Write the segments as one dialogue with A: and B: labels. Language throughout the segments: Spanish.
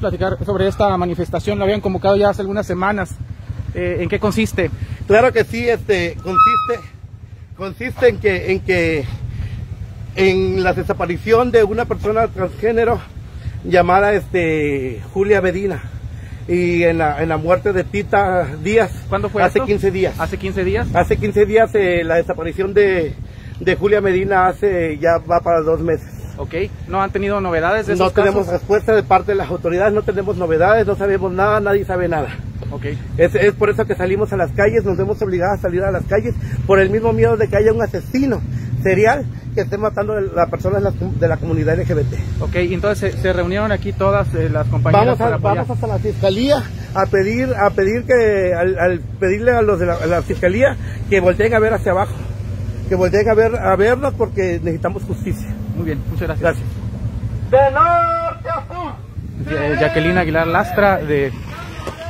A: ¿Nos
B: puedes platicar sobre esta manifestación? La habían convocado ya hace algunas semanas. Eh, ¿En qué consiste?
A: Claro que sí, este consiste consiste en que en que en la desaparición de una persona transgénero llamada este Julia Medina y en la, en la muerte de Tita Díaz.
B: ¿Cuándo fue
A: Hace
B: esto?
A: 15 días.
B: ¿Hace 15 días?
A: Hace 15 días eh, la desaparición de, de Julia Medina hace ya va para dos meses.
B: Ok. ¿No han tenido novedades de esos
A: No tenemos
B: casos?
A: respuesta de parte de las autoridades, no tenemos novedades, no sabemos nada, nadie sabe nada. Es, es por eso que salimos a las calles, nos vemos obligados a salir a las calles por el mismo miedo de que haya un asesino serial que esté matando a las personas de la, comunidad LGBT.
B: Ok, entonces se, se reunieron aquí todas eh, las compañeras
A: Vamos, a-
B: para apoyar.
A: vamos hasta la fiscalía a pedir a pedir que al, al pedirle a los de la, a la fiscalía que volteen a ver hacia abajo, que volteen a ver a vernos porque necesitamos justicia.
B: Muy bien, muchas gracias.
A: Gracias. De norte a sur.
B: Eh, Jacqueline Aguilar Lastra de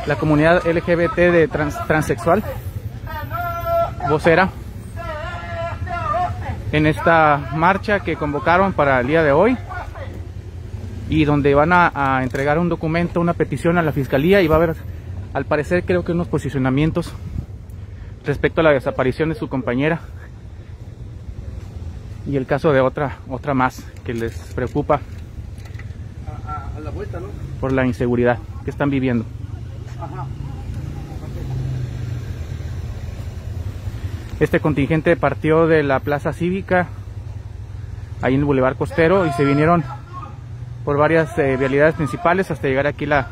B: la comunidad LGBT de trans- transexual, vocera, en esta marcha que convocaron para el día de hoy y donde van a, a entregar un documento, una petición a la fiscalía y va a haber, al parecer creo que unos posicionamientos respecto a la desaparición de su compañera y el caso de otra otra más que les preocupa
A: A, a- a la vuelta, ¿no?
B: por la inseguridad que están viviendo.
A: Ajá.
B: Este contingente partió de la plaza cívica, ahí en el Boulevard Costero, y se vinieron por varias eh, vialidades principales hasta llegar aquí la-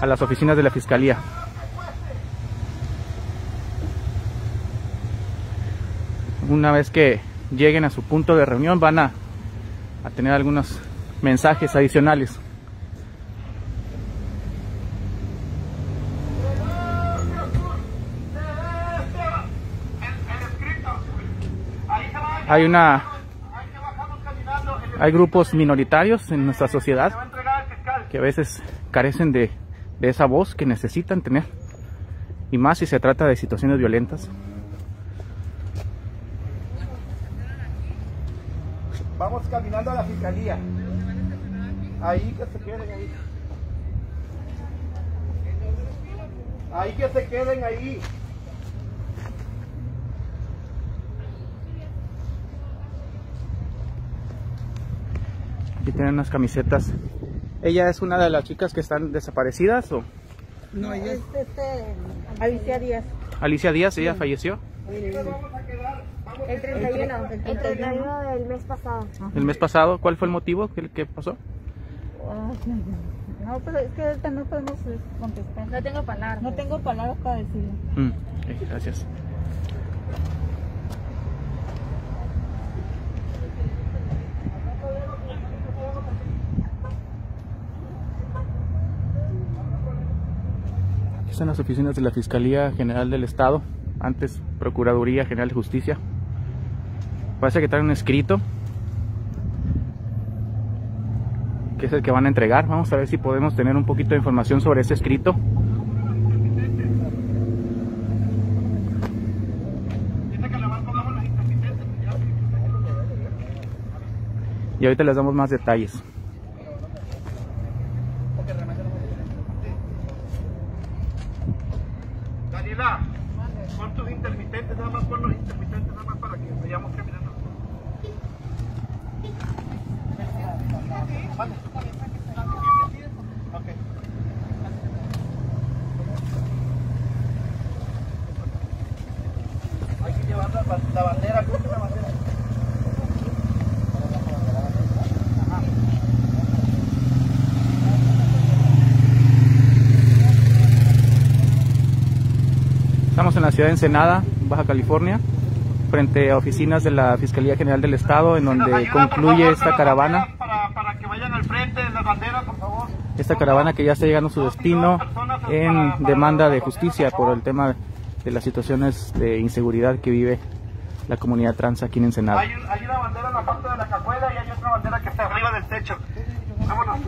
B: a las oficinas de la Fiscalía. Una vez que lleguen a su punto de reunión van a, a tener algunos mensajes adicionales. Hay una hay grupos minoritarios en nuestra sociedad que a veces carecen de, de esa voz que necesitan tener. Y más si se trata de situaciones violentas.
A: Vamos caminando a la fiscalía. Ahí que se queden ahí. Ahí que se queden ahí.
B: Aquí tienen unas camisetas. ¿Ella es una de las chicas que están desaparecidas o
C: No, es este, Alicia Díaz.
B: Alicia Díaz, ella falleció
C: El 31. El 31 del mes pasado.
B: el mes pasado? ¿Cuál fue el motivo? ¿Qué, qué pasó?
C: No, pero es que ahorita no podemos contestar. No tengo palabras. No tengo palabras para decirlo.
B: Mm, ok, gracias. Aquí están las oficinas de la Fiscalía General del Estado, antes Procuraduría General de Justicia. Parece que traen un escrito, que es el que van a entregar. Vamos a ver si podemos tener un poquito de información sobre ese escrito. Y ahorita les damos más detalles.
A: Daniela, pon tus intermitentes, nada más pon los intermitentes, nada más para que vayamos caminando. Vale. Ok. Hay que llevar la, la bandera, ¿cómo es la bandera?
B: Estamos en la ciudad de Ensenada, Baja California, frente a oficinas de la Fiscalía General del Estado, en donde
A: ayudan, por
B: concluye
A: favor,
B: esta caravana.
A: Para, para que vayan al frente de las banderas, por favor.
B: Esta caravana que ya está llegando a su destino en demanda de justicia por el tema de las situaciones de inseguridad que vive la comunidad trans aquí en Ensenada.
A: Hay, hay una bandera en la parte de la cajuela y hay otra bandera que está arriba del techo. Vámonos.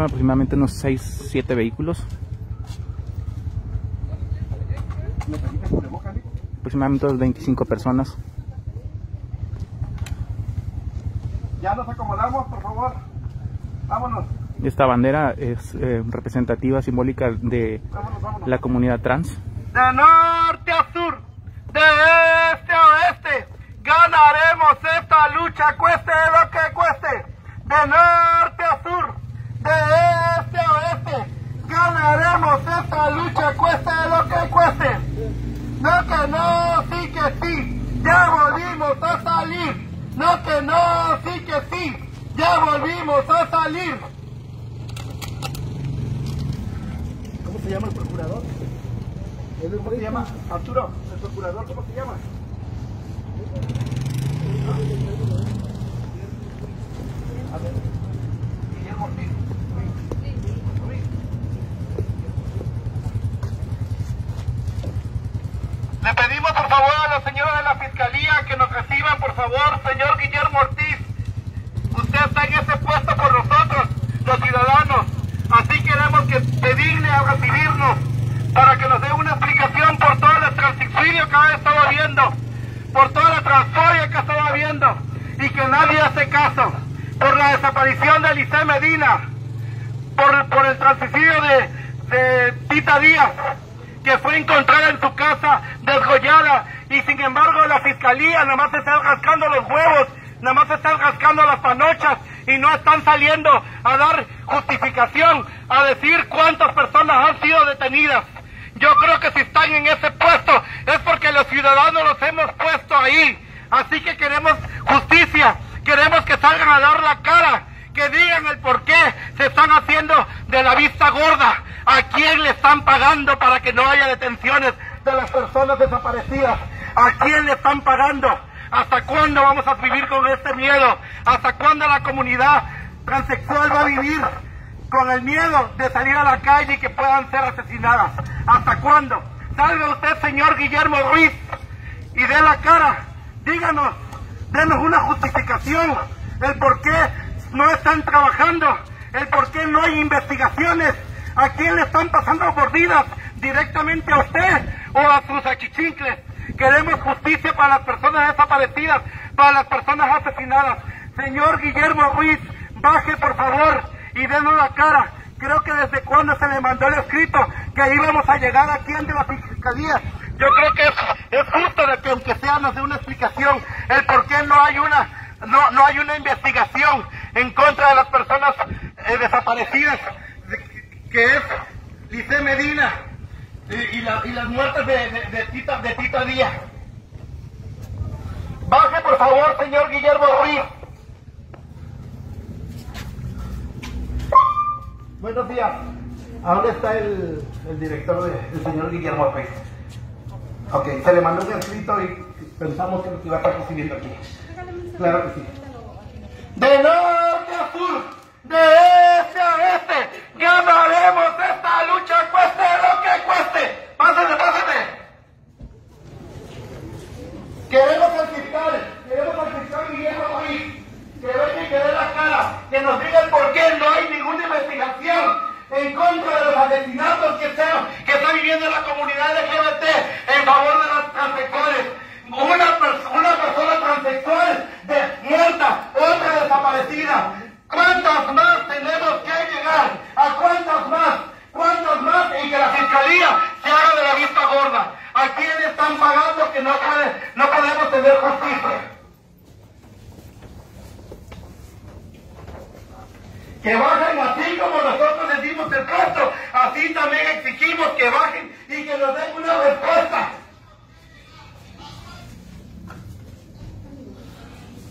B: Son aproximadamente unos 6, 7 vehículos. Aproximadamente unas 25 personas.
A: Ya nos acomodamos, por favor. Vámonos.
B: Esta bandera es eh, representativa, simbólica de
A: Vámonos, vámonos.
B: la comunidad trans.
A: De norte a sur, de este a oeste, ganaremos esta lucha, cueste lo que cueste. De norte a sur, de este oeste, ganaremos esta lucha, cueste lo que cueste. No que no, sí que sí, ya volvimos a salir. No que no, sí que sí, ya volvimos a salir. ¿Cómo se llama el procurador? ¿Cómo se llama? Arturo, el procurador, ¿cómo se llama? A ver, Guillermo Ortiz. Ortiz. Le pedimos por favor a los señores de la fiscalía que nos reciban, por favor, señor Guillermo Ortiz. Usted está en ese puesto por nosotros, los ciudadanos. Así queremos que se digne a recibirnos para que nos dé una explicación por todo el transexilio que ha estado habiendo, por toda la transfobia que ha estado habiendo y que nadie hace caso, por la desaparición de Eliseo Medina, por, por el transicidio de, de Tita Díaz, que fue encontrada en su casa desgollada y sin embargo la fiscalía nada más está rascando los huevos, nada más están rascando las panochas y no están saliendo a dar justificación, a decir cuántas personas han sido detenidas. Yo creo que si están en ese puesto es porque los ciudadanos los hemos puesto ahí. Así que queremos justicia, queremos que salgan a dar la cara, que digan el por qué se están haciendo de la vista gorda, a quién le están pagando para que no haya detenciones de las personas desaparecidas, a quién le están pagando, hasta cuándo vamos a vivir con este miedo, hasta cuándo la comunidad transexual va a vivir con el miedo de salir a la calle y que puedan ser asesinadas. ¿Hasta cuándo? Salga usted, señor Guillermo Ruiz, y dé la cara. Díganos, denos una justificación, el por qué no están trabajando, el por qué no hay investigaciones, a quién le están pasando mordidas, directamente a usted o a sus achichincles. Queremos justicia para las personas desaparecidas, para las personas asesinadas. Señor Guillermo Ruiz, baje por favor y denos la cara. Creo que desde cuando se le mandó el escrito que íbamos a llegar aquí ante la fiscalía. Yo creo que es, justo de que aunque sea nos dé una explicación el por qué no hay una no, no hay una investigación en contra de las personas eh, desaparecidas, de- que es Lice Medina y, y la- y las muertes de, de, de Tita, de Tita Díaz. Baje por favor, señor Guillermo Ruiz. Buenos días. ¿A dónde está el, el director, de- el señor Guillermo Ruiz? Ok, se le mandó un escrito y pensamos que lo iba a estar recibiendo aquí. Claro que sí. De norte a sur, de este a este. Ganaremos esta lucha, cueste lo que cueste. Pásate, pásate. Queremos al fiscal, queremos al fiscal Guillermo David, que venga y que dé la cara, que nos diga por qué no hay ninguna investigación en contra de los asesinatos que está, que está viviendo la comunidad LGBT en favor de las transexuales. Una, persona transexual de, muerta, otra desaparecida, ¿Cuántas más tenemos que llegar? ¿A cuántas más? ¿Cuántas más? Y que la fiscalía se haga de la vista gorda. ¿A quién están pagando que no, no podemos tener justicia? Que bajen así como nosotros les dimos el costo, así también exigimos que bajen y que nos den una respuesta.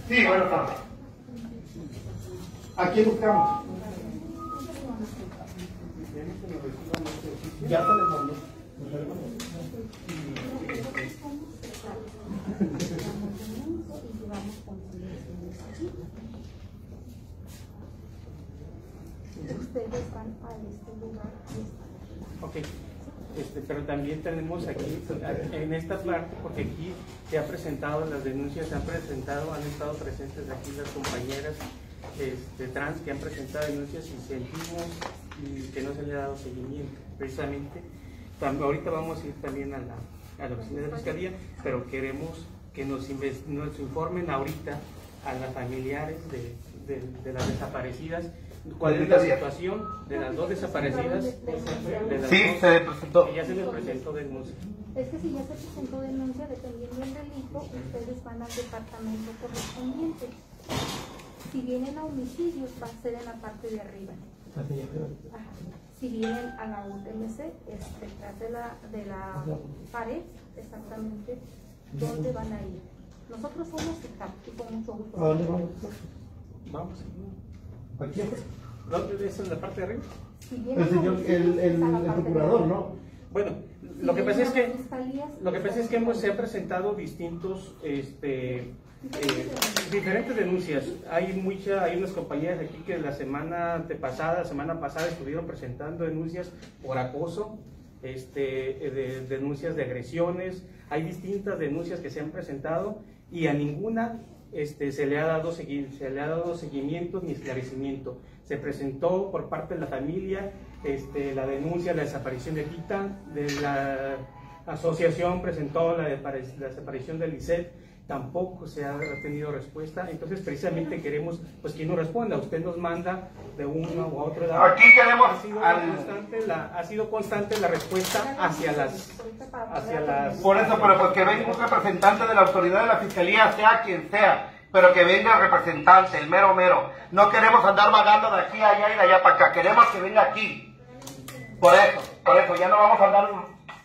A: Sí, buenas tardes. ¿A quién buscamos? Ya se les mandó.
D: Ustedes van a este lugar.
E: Ok, este, pero también tenemos aquí, en esta parte, porque aquí se han presentado las denuncias, se han presentado, han estado presentes aquí las compañeras este, trans que han presentado denuncias y sentimos y que no se le ha dado seguimiento, precisamente. Ahorita vamos a ir también a la, a la oficina de la Fiscalía, pero queremos que nos, nos informen ahorita a las familiares de, de- de las desaparecidas cuál es la situación de las dos desaparecidas. de las
A: Sí,
E: dos
A: se presentó.
E: que ya se les presentó denuncia.
D: Es que si ya se presentó denuncia, dependiendo del delito, ustedes van al departamento correspondiente. Si vienen a homicidios, va a ser en la parte de arriba. Ajá. Si vienen a la UTMC, es detrás de la, de la pared, exactamente, ¿dónde van a ir? Nosotros somos CICAP y con mucho gusto.
F: ¿A dónde vamos?
E: Vamos.
F: Aquí
E: ¿Dónde es en la parte de arriba?
D: Si vienen
F: el señor, el, el, procurador. ¿no?
E: Bueno, lo que pasa es que lo que pasa es que hemos, se han presentado distintos este, eh, diferentes denuncias. Hay mucha, hay unas compañías aquí que la semana antepasada, semana pasada estuvieron presentando denuncias por acoso, este, eh, de, denuncias de agresiones. Hay distintas denuncias que se han presentado y a ninguna este, se, le ha dado se le ha dado seguimiento ni esclarecimiento. Se presentó por parte de la familia este, la denuncia de la desaparición de Tita, de la asociación presentó la, desaparición de Lisset, tampoco se ha tenido respuesta. Entonces, precisamente queremos pues que nos responda. Usted nos manda de uno u otro lado.
A: Aquí queremos
E: ha sido,
A: al-
E: constante la, ha sido constante la respuesta hacia las hacia las
A: Por eso, pero pues que venga un representante de la autoridad de la fiscalía, sea quien sea, pero que venga el representante, el mero mero. No queremos andar vagando de aquí a allá y de allá para acá, queremos que venga aquí. Por eso, por eso, ya no vamos a andar,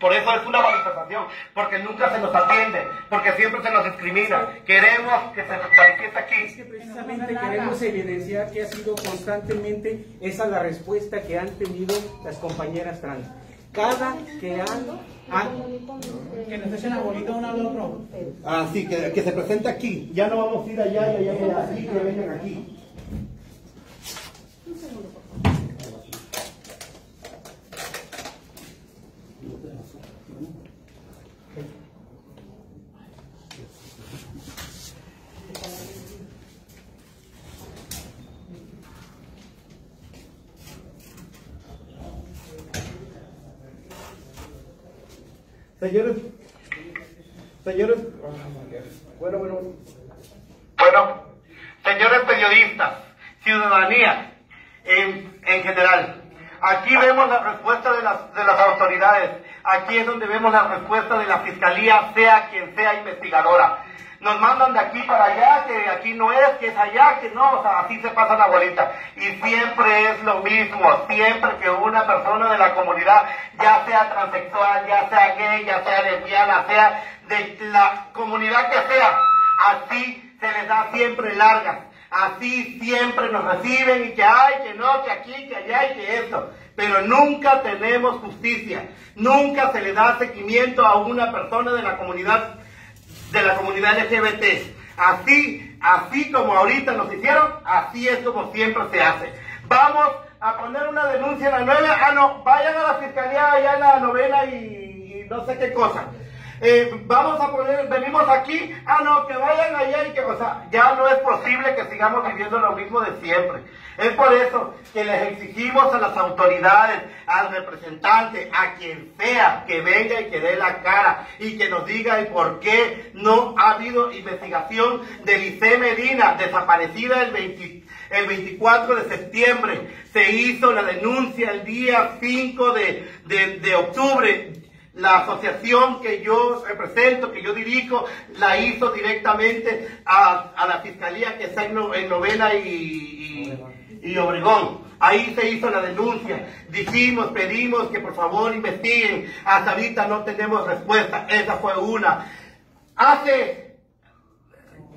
A: por eso es una manifestación, porque nunca se nos atiende, porque siempre se nos discrimina. Queremos que se manifieste
E: Es
A: aquí.
E: que precisamente queremos evidenciar que ha sido constantemente esa la respuesta que han tenido las compañeras trans. Cada que han, han-
D: Que nos echen la bolita uno al otro.
F: Ah, sí, que, que se presente aquí. Ya no vamos a ir allá y allá, y allá. Así que vengan aquí. Señores, señores, bueno, bueno,
A: Bueno, señores periodistas, ciudadanía en, en general, aquí vemos la respuesta de las, de las autoridades, aquí es donde vemos la respuesta de la fiscalía, sea quien sea investigadora. Nos mandan de aquí para allá, que aquí no es, que es allá, que no, así se pasa la bolita. Y siempre es lo mismo, siempre que una persona de la comunidad, ya sea transexual, ya sea gay, ya sea lesbiana, sea de la comunidad que sea, así se les da siempre largas. Así siempre nos reciben y que hay, que no, que aquí, que allá y que esto. Pero nunca tenemos justicia. Nunca se le da seguimiento a una persona de la comunidad de la comunidad LGBT. Así, así como ahorita nos hicieron, así es como siempre se hace. Vamos a poner una denuncia en la nueve, ah no, vayan a la fiscalía allá en la novena y no sé qué cosa. Eh, vamos a poner, venimos aquí, ah, no, que vayan allá y que, o sea, ya no es posible que sigamos viviendo lo mismo de siempre. Es por eso que les exigimos a las autoridades, al representante, a quien sea, que venga y que dé la cara y que nos diga el por qué no ha habido investigación de Lice Medina, desaparecida el 24 de septiembre. Se hizo la denuncia el día 5 de, de octubre la asociación que yo represento, que yo dirijo, la hizo directamente a, la fiscalía que está en, Novena y, y, Obregón. Ahí se hizo la denuncia. Dijimos, pedimos que por favor investiguen. Hasta ahorita no tenemos respuesta. Esa fue una. Hace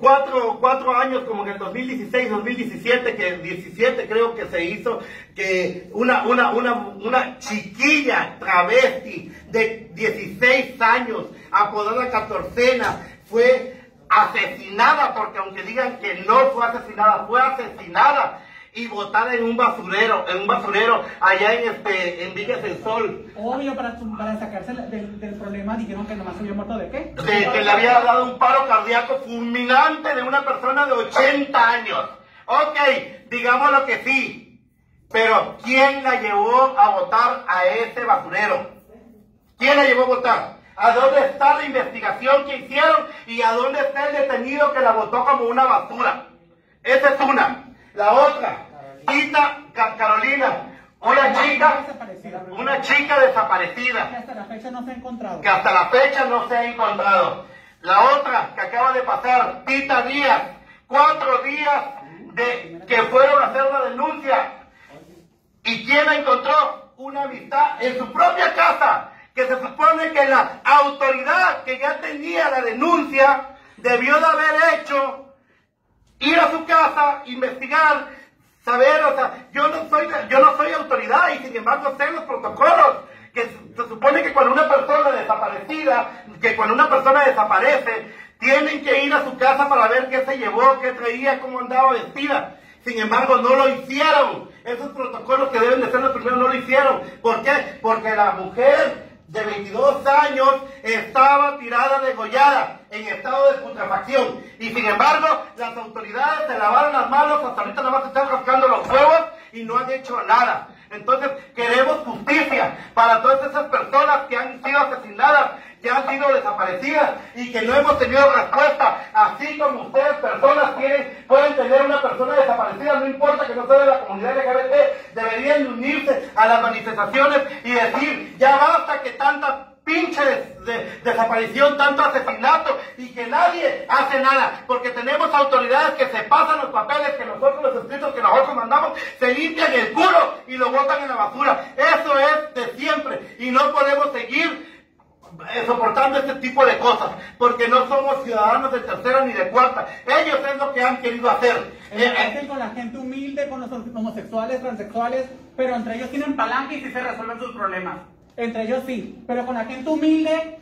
A: cuatro, cuatro años, como en el 2016, 2017, que el 17 creo que se hizo, que una, una, una, una chiquilla travesti de 16 años, apodada Catorcena, fue asesinada, porque aunque digan que no fue asesinada, fue asesinada y botada en un basurero, en un basurero allá en este, en Villas del Sol.
G: Obvio, para, para sacarse del, del, problema dijeron que nomás se había muerto de qué?
A: De que le había dado un paro cardíaco fulminante de una persona de 80 años. Ok, digamos lo que sí, pero ¿quién la llevó a votar a ese basurero? ¿Quién la llevó a votar? ¿A dónde está la investigación que hicieron y a dónde está el detenido que la votó como una basura? Esa es una. La otra, Tita Carolina, una chica, una chica desaparecida.
G: Que hasta la fecha no se ha encontrado.
A: Que hasta la fecha no se ha encontrado. La otra que acaba de pasar, Tita Díaz, cuatro días de que fueron a hacer la denuncia. ¿Y quién la encontró? Una amistad en su propia casa, que se supone que la autoridad que ya tenía la denuncia debió de haber hecho ir a su casa, investigar, saber, o sea, yo no soy, yo no soy autoridad y sin embargo sé los protocolos que se supone que cuando una persona desaparecida, que cuando una persona desaparece, tienen que ir a su casa para ver qué se llevó, qué traía, cómo andaba vestida. Sin embargo, no lo hicieron. Esos protocolos que deben de ser los primeros no lo hicieron. ¿Por qué? Porque la mujer de 22 años estaba tirada degollada en estado de putrefacción. Y sin embargo, las autoridades se lavaron las manos, hasta ahorita nada más están rascando los huevos y no han hecho nada. Entonces, queremos justicia para todas esas personas que han sido asesinadas, que han sido desaparecidas y que no hemos tenido respuesta. Así como ustedes, personas, tienen, pueden tener una persona desaparecida, no importa que no sea de la comunidad LGBT, deberían unirse a las manifestaciones y decir, ya basta que tanta pinche de, desaparición, tanto asesinato y que nadie hace nada, porque tenemos autoridades que se pasan los papeles que nosotros, los escritos que nosotros mandamos, se limpian el culo y lo botan en la basura. Eso es de siempre y no podemos seguir soportando este tipo de cosas, porque no somos ciudadanos de tercera ni de cuarta. Ellos es lo que han querido hacer.
G: Eh, eh, con la gente humilde, con los homosexuales, transexuales, pero entre ellos tienen palanca y sí se resuelven sus problemas. Entre ellos sí, pero con la gente humilde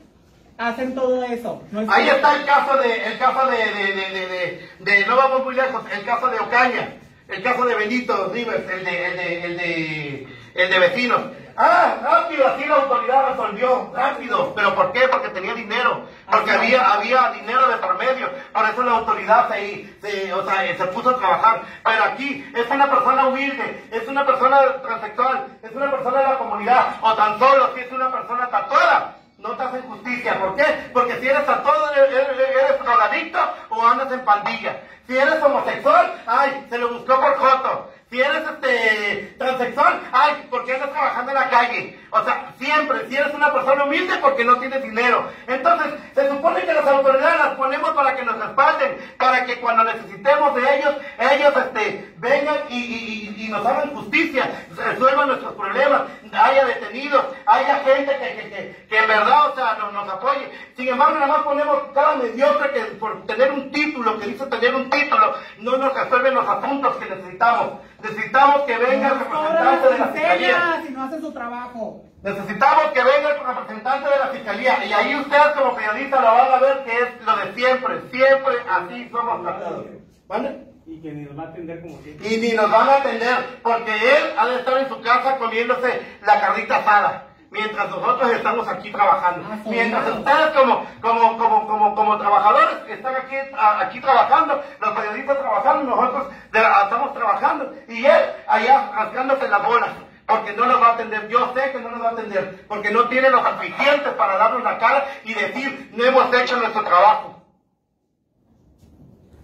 G: hacen todo eso.
A: Ahí está el caso de, el caso de, de, de, no vamos muy lejos, el caso de Ocaña, el caso de Benito Rivers, el de, el de, el de, el de vecinos. Ah, rápido, así la autoridad resolvió, rápido. ¿Pero por qué? Porque tenía dinero, porque había, había dinero de por medio. Por eso la autoridad se, se, o sea, se puso a trabajar. Pero aquí es una persona humilde, es una persona transexual, es una persona de la comunidad, o tan solo si es una persona tatuada no te hacen justicia. ¿Por qué? Porque si eres tatuado, eres, eres drogadicto o andas en pandilla. Si eres homosexual, ay, se lo buscó por joto. Si eres este transexual, ay, porque andas trabajando en la calle. O sea, siempre, si eres una persona humilde porque no tienes dinero. Entonces, se supone que las autoridades las ponemos para que nos respalden, para que cuando necesitemos de ellos, ellos este, vengan y, y, y nos hagan justicia, resuelvan nuestros problemas, haya detenidos, haya gente que, que, que, en verdad, o sea, nos, nos, apoye. Sin embargo, nada más ponemos cada mediocre que por tener un título, que dice tener un título, no nos resuelven los asuntos que necesitamos. Necesitamos que venga el representante de la fiscalía.
G: Si no hace su trabajo.
A: Necesitamos que venga el representante de la fiscalía. Y ahí ustedes como periodistas lo van a ver que es lo de siempre. Siempre así somos tratados.
E: ¿Vale? Y que ni nos va a atender como siempre.
A: Y ni nos van a atender, porque él ha de estar en su casa comiéndose la carnita asada.
H: mientras nosotros estamos aquí trabajando. Mientras ustedes como, como, como, como, como trabajadores están aquí, aquí trabajando, los periodistas trabajando, nosotros estamos trabajando, y él allá rasgándose las bolas porque no nos va a atender. Yo sé que no nos va a atender, porque no tiene los suficientes para darnos la cara y decir, no hemos hecho nuestro trabajo.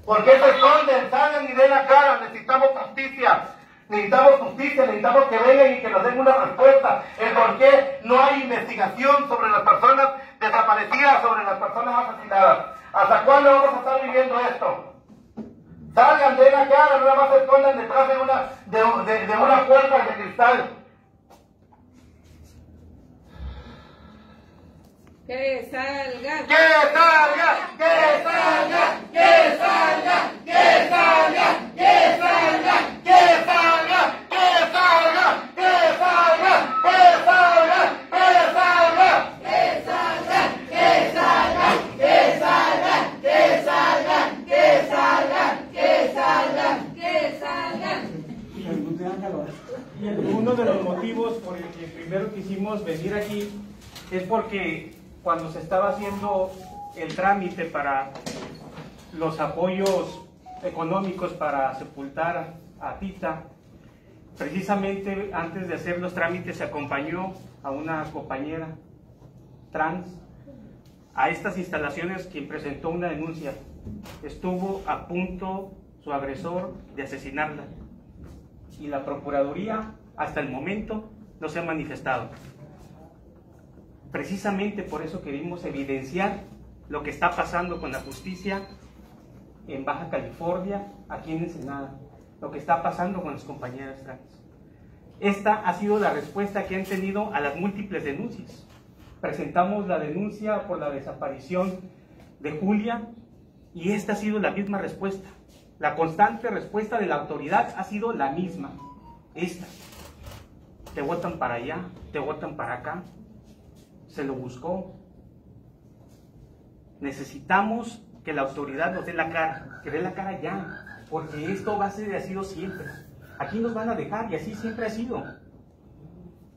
H: ¿Por qué se esconden? Salgan y den la cara, necesitamos justicia. Necesitamos justicia, necesitamos que vengan y que nos den una respuesta. El por qué no hay investigación sobre las personas desaparecidas, sobre las personas asesinadas. ¿Hasta cuándo vamos a estar viviendo esto? Salgan, den la cara, no más se escondan detrás de una, de, de una puerta de cristal. Que salga. Que salga, que salga, que salga, que salga, que salga, que salga,
E: Uno de los motivos por el que primero quisimos venir aquí es porque cuando se estaba haciendo el trámite para los apoyos económicos para sepultar a Tita, precisamente antes de hacer los trámites se acompañó a una compañera trans a estas instalaciones quien presentó una denuncia. Estuvo a punto su agresor de asesinarla y la Procuraduría hasta el momento no se ha manifestado. Precisamente por eso queremos evidenciar lo que está pasando con la justicia en Baja California, aquí en Ensenada, lo que está pasando con las compañeras trans. Esta ha sido la respuesta que han tenido a las múltiples denuncias. Presentamos la denuncia por la desaparición de Julia y esta ha sido la misma respuesta. La constante respuesta de la autoridad ha sido la misma. Esta. Te votan para allá, te votan para acá, se lo buscó. Necesitamos que la autoridad nos dé la cara, que dé la cara ya, porque esto va a ser, sido siempre. Aquí nos van a dejar y así siempre ha sido.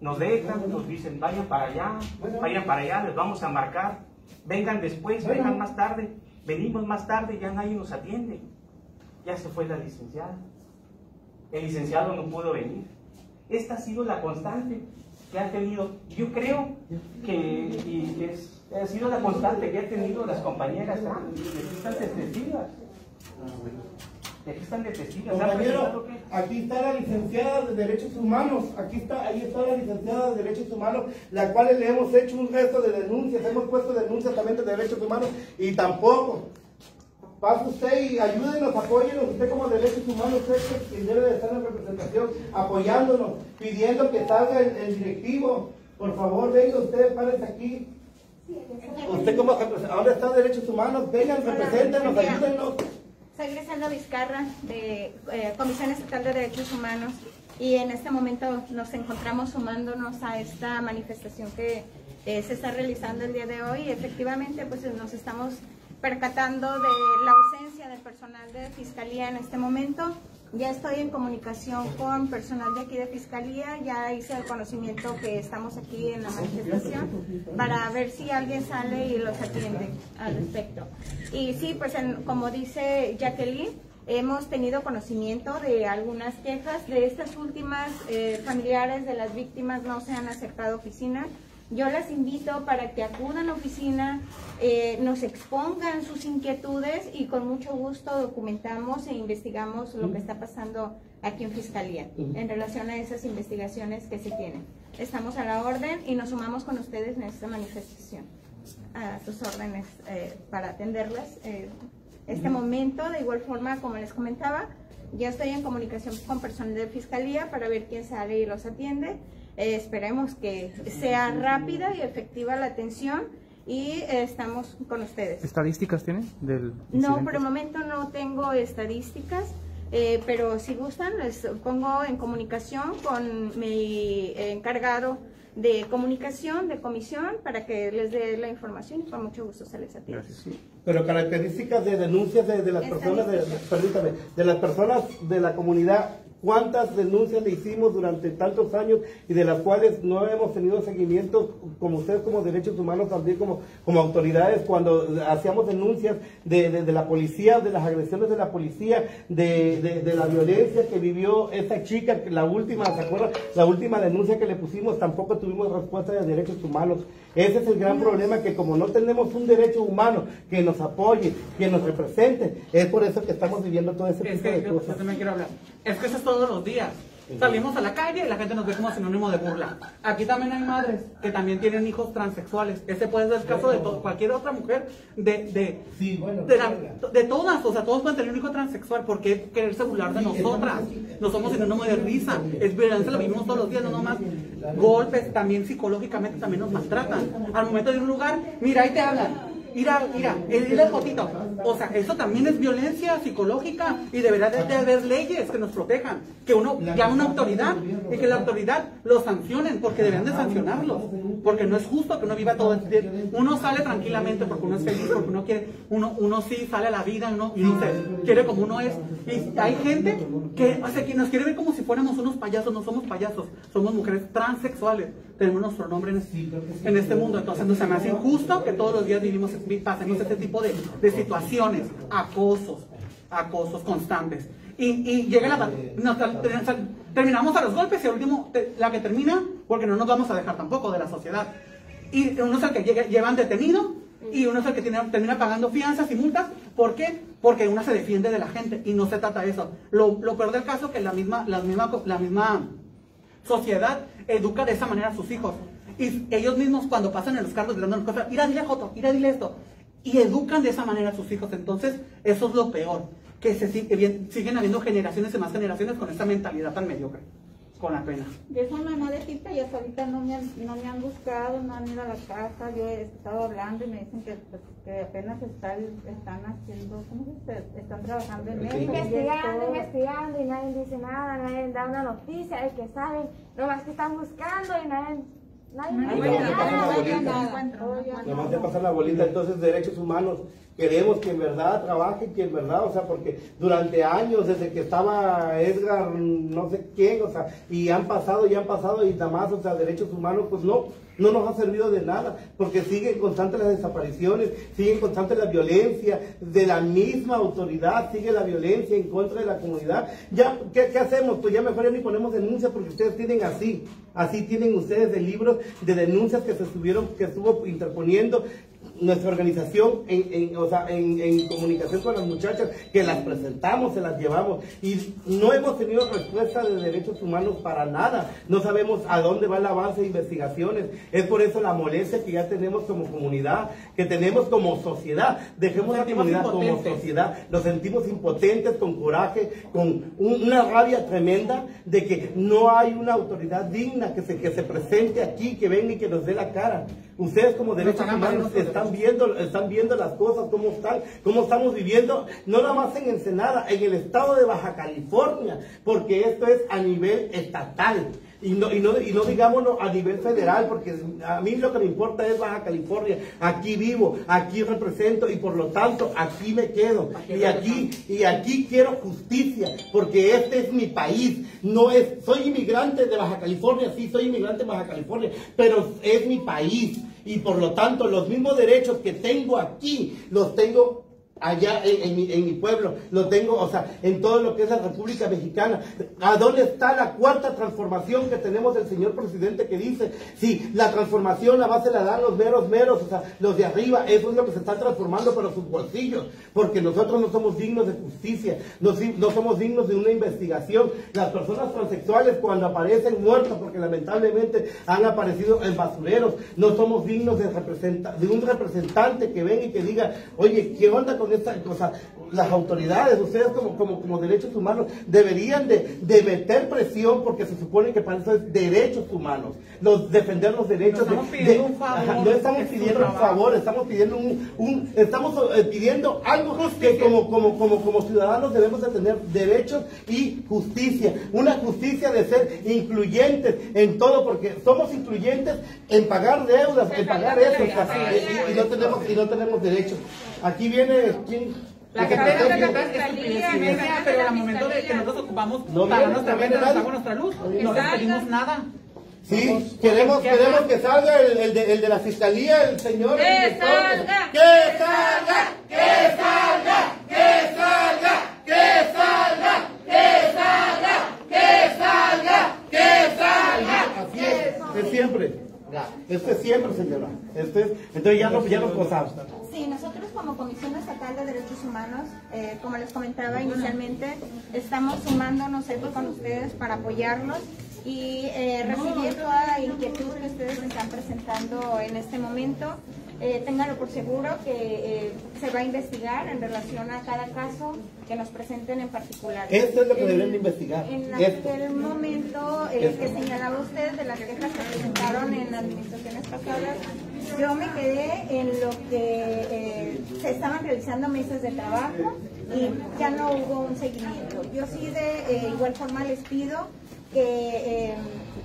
E: Nos dejan, nos dicen, vayan para allá, vayan para allá, les vamos a marcar, vengan después, vengan más tarde, venimos más tarde, ya nadie nos atiende. Ya se fue la licenciada. El licenciado no pudo venir. Esta ha sido la constante que ha tenido, yo creo que es, ha sido la constante que ha tenido las compañeras trans, aquí están de testigos. Aquí están de testigos.
A: Compañero, aquí está la licenciada de Derechos Humanos, aquí está, ahí está la licenciada de Derechos Humanos, la cual le hemos hecho un resto de denuncias, hemos puesto denuncias también de Derechos Humanos y tampoco. Pase usted y ayúdenos, apóyenos. Usted como derechos humanos, usted quien debe de estar en representación, apoyándonos, pidiendo que salga el, directivo. Por favor, venga usted, párese aquí. Usted como ahora está derechos humanos, vengan, represéntenos, ayúdenos.
I: Soy Griselda Vizcarra, de eh, Comisión Estatal de Derechos Humanos, y en este momento nos encontramos sumándonos a esta manifestación que eh, se está realizando el día de hoy. Efectivamente, pues nos estamos percatando de la del personal de Fiscalía en este momento. Ya estoy en comunicación con personal de aquí de Fiscalía, ya hice el conocimiento que estamos aquí en la manifestación para ver si alguien sale y los atiende al respecto. Y sí, pues como dice Jacqueline, hemos tenido conocimiento de algunas quejas de estas últimas eh, familiares de las víctimas no se han acercado a oficina yo las invito para que acudan a la oficina, eh, nos expongan sus inquietudes y con mucho gusto documentamos e investigamos lo que está pasando aquí en Fiscalía en relación a esas investigaciones que se tienen. Estamos a la orden y nos sumamos con ustedes en esta manifestación, a sus órdenes eh, para atenderlas. Eh, este momento, de igual forma, como les comentaba, ya estoy en comunicación con personal de Fiscalía para ver quién sale y los atiende. Eh, esperemos que sea rápida y efectiva la atención y eh, estamos con ustedes.
B: ¿Estadísticas tienen? Del
I: no, por el momento no tengo estadísticas, eh, pero si gustan les pongo en comunicación con mi encargado de comunicación, de comisión, para que les dé la información y con mucho gusto se les atiende.
A: Pero características de denuncias de, las personas, de, de las personas de la comunidad cuántas denuncias le hicimos durante tantos años y de las cuales no hemos tenido seguimiento, como ustedes como derechos humanos, también como, como autoridades, cuando hacíamos denuncias de, de, la policía, de las agresiones de la policía, de, de, la violencia que vivió esta chica, la última, ¿se acuerdan? La última denuncia que le pusimos, tampoco tuvimos respuesta de derechos humanos. Ese es el gran problema, que como no tenemos un derecho humano que nos apoye, que nos represente, es por eso que estamos viviendo todo ese tipo de cosas.
G: quiero hablar. Es que eso es todos los días. Salimos a la calle y la gente nos ve como sinónimo de burla. Aquí también hay madres que también tienen hijos transexuales. Ese puede ser el caso de cualquier otra mujer, de, de, de, todas. O sea, todos pueden tener un hijo transexual. ¿Por qué quererse burlar de nosotras? No somos sinónimo de risa. Es violencia, lo vivimos todos los días, no nomás golpes, también psicológicamente también nos maltratan. Al momento de ir a un lugar, mira, ahí te hablan Mira, mira, el, el fotito. O sea, eso también es violencia psicológica y deberá de, haber leyes que nos protejan. Que uno llame una autoridad y que la autoridad lo sancionen porque deberían de sancionarlos. Porque no es justo que uno viva todo el. Uno sale tranquilamente porque uno es feliz, porque uno quiere, uno, uno sí sale a la vida uno, y uno se quiere como uno es. Y hay gente que, o sea, que nos quiere ver como si fuéramos unos payasos. No somos payasos, somos mujeres transexuales. Tenemos nuestro nombre en, en este mundo. Entonces no se me hace injusto que todos los días vivimos pasemos este tipo de, de, situaciones, acosos, acosos constantes. Y, y llega la... terminamos a los golpes y al último, la que termina, porque no nos vamos a dejar tampoco de la sociedad. Y uno es el que llega, llevan detenido y uno es el que tiene, termina pagando fianzas y multas. ¿Por qué? Porque uno se defiende de la gente y no se trata de eso. Lo, lo peor del caso es que la misma, la, misma, la misma sociedad educa de esa manera a sus hijos. Y ellos mismos cuando pasan en los carros gritando las cosas, ir a dile Joto, ir a dile esto. Y educan de esa manera a sus hijos. Entonces, eso es lo peor. Que se siguen habiendo generaciones y más generaciones con esa mentalidad tan mediocre. Con la pena.
C: Yo soy mamá de Tita y hasta ahorita no me, han, no me han buscado, no han ido a la casa. Yo he estado hablando y me dicen que, pues, que apenas están, están haciendo, ¿cómo se dice? Están trabajando en eso.
J: Investigando, investigando y nadie dice nada, nadie da una noticia de que saben, nomás que están buscando y nadie
A: Nomás de pasar la bolita, entonces derechos humanos. Queremos que en verdad trabajen, que en verdad, o sea, porque durante años, desde que estaba Edgar, no sé quién, o sea, y han pasado, y han pasado, y nada más, o sea, derechos humanos, pues no, no nos ha servido de nada, porque siguen constantes las desapariciones, siguen constantes la violencia, de la misma autoridad sigue la violencia en contra de la comunidad. Ya, ¿qué, qué hacemos? Pues ya mejor ya ni ponemos denuncias porque ustedes tienen así, así tienen ustedes de libros de denuncias que se estuvieron, que estuvo interponiendo nuestra organización en, o sea, en, comunicación con las muchachas, que las presentamos, se las llevamos y no hemos tenido respuesta de derechos humanos para nada. No sabemos a dónde va el avance de investigaciones. Es por eso la molestia que ya tenemos como comunidad, que tenemos como sociedad. Dejemos la comunidad como sociedad. Nos sentimos impotentes, con coraje, con una rabia tremenda de que no hay una autoridad digna que se, que se presente aquí, que venga y que nos dé la cara. Ustedes como derechos humanos están viendo, están viendo las cosas, cómo están, cómo estamos viviendo, no nada más en Ensenada, en el estado de Baja California, porque esto es a nivel estatal. Y no, y, no, y no digámoslo a nivel federal, porque a mí lo que me importa es Baja California. Aquí vivo, aquí represento y por lo tanto aquí me quedo. Y aquí, y aquí quiero justicia, porque este es mi país. No es, soy inmigrante de Baja California, sí, soy inmigrante de Baja California, pero es mi país. Y por lo tanto, los mismos derechos que tengo aquí, los tengo allá en, mi, pueblo, lo tengo, o sea, en todo lo que es la República Mexicana. ¿A dónde está la cuarta transformación que tenemos del señor presidente que dice, si la transformación la base la dan los meros meros, o sea, los de arriba, eso es lo que se está transformando para sus bolsillos, porque nosotros no somos dignos de justicia, no, no somos dignos de una investigación. Las personas transexuales cuando aparecen muertas, porque lamentablemente han aparecido en basureros, no somos dignos de, de un representante que venga y que diga, oye, ¿qué onda con esta cosa. Las autoridades, ustedes como, como, como derechos humanos, deberían de, de, meter presión porque se supone que para eso es derechos humanos, los, defender los derechos.
G: No estamos pidiendo un favor.
A: no estamos pidiendo un favor, estamos pidiendo un, un estamos eh, pidiendo algo que como, como, como, como ciudadanos debemos de tener derechos y justicia. Una justicia de ser incluyentes en todo, porque somos incluyentes en pagar deudas, en pagar eso, y, no tenemos, y no tenemos derechos. Aquí viene, ¿quién?
G: La estupidez y media, pero al momento de que nosotros ocupamos
A: No
G: para nuestra venta, nos pagamos nuestra luz, no pedimos nada.
A: Sí, queremos, queremos que salga el, el de, el de la fiscalía, el señor.
K: ¡Que salga!
A: ¡Que salga! ¡Que salga! ¡Que salga! ¡Que salga! ¡Que salga! ¡Que salga! ¡Que salga! Así es, es siempre. Esto es siempre, señora. Esto es, entonces ya no, ya no gozamos.
I: Sí, nosotros como Comisión Estatal de Derechos Humanos, eh, como les comentaba inicialmente, estamos sumándonos eco con ustedes para apoyarlos y eh, recibir toda la inquietud que ustedes están presentando en este momento. Eh, ténganlo por seguro que eh, se va a investigar en relación a cada caso que nos presenten en particular.
A: Esto es lo que
I: En-
A: deberían de investigar.
I: En
A: Esto.
I: aquel momento eh, que señalaba usted de las quejas que presentaron en administraciones pasadas, yo me quedé en lo que eh, se estaban realizando mesas de trabajo y ya no hubo un seguimiento. Yo sí de eh, igual forma les pido que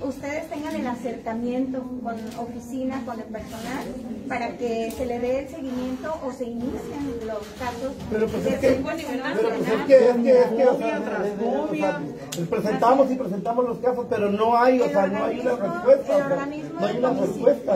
I: ustedes tengan el acercamiento con oficina, con el personal, para que se le dé el seguimiento o se inicien los casos.
A: Pero pues es que, pero pues es que, es que, es que, o sea, o presentamos y presentamos los casos, pero no hay, o sea, no hay una respuesta,
I: el
A: o sea,
I: organismo
A: no hay una respuesta.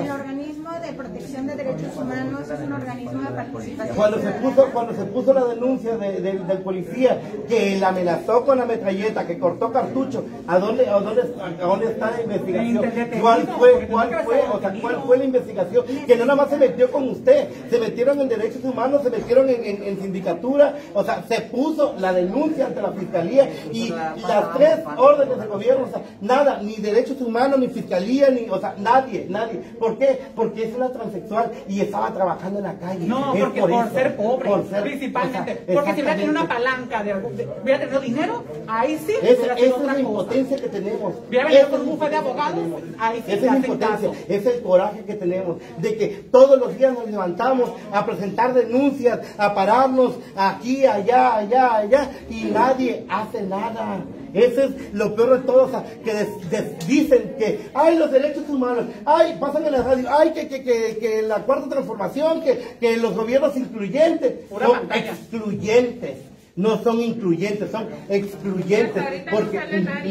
I: De protección de derechos humanos es un organismo de participación.
A: Cuando se puso, cuando se puso la denuncia de- de- del policía que la amenazó con la metralleta, que cortó cartucho, ¿a dónde, a dónde, a dónde está la investigación? ¿Cuál fue, cuál fue, o sea, cuál fue la investigación? Que no nada más se metió con usted, se metieron en derechos humanos, se metieron en, en- en sindicatura, o sea, se puso la denuncia ante la fiscalía y las tres órdenes de gobierno, o sea, nada, ni derechos humanos, ni fiscalía, ni, o sea, nadie, nadie. ¿Por qué? Porque es una transexual y estaba trabajando en la calle.
G: No,
A: Es
G: porque por,
A: eso,
G: ser pobre,
A: por ser-
G: principalmente.
A: o sea,
G: porque si hubiera tenido una palanca, de, hubiera tenido dinero, ahí sí hubiera
A: esa es la impotencia que tenemos.
G: Hubiera venido con
A: es
G: un de abogados, ahí sí
A: Esa es la impotencia, es el coraje que tenemos de que todos los días nos levantamos a presentar denuncias, a pararnos aquí, allá, allá, allá y nadie hace nada. Eso es lo peor de todo, o sea, que des- des- dicen que, ay, los derechos humanos, ay, pasan en la radio, ay, que, que, que, que la cuarta transformación, que, que los gobiernos incluyentes,
G: Pura
A: son
G: pantalla.
A: excluyentes. No son incluyentes, son excluyentes. Porque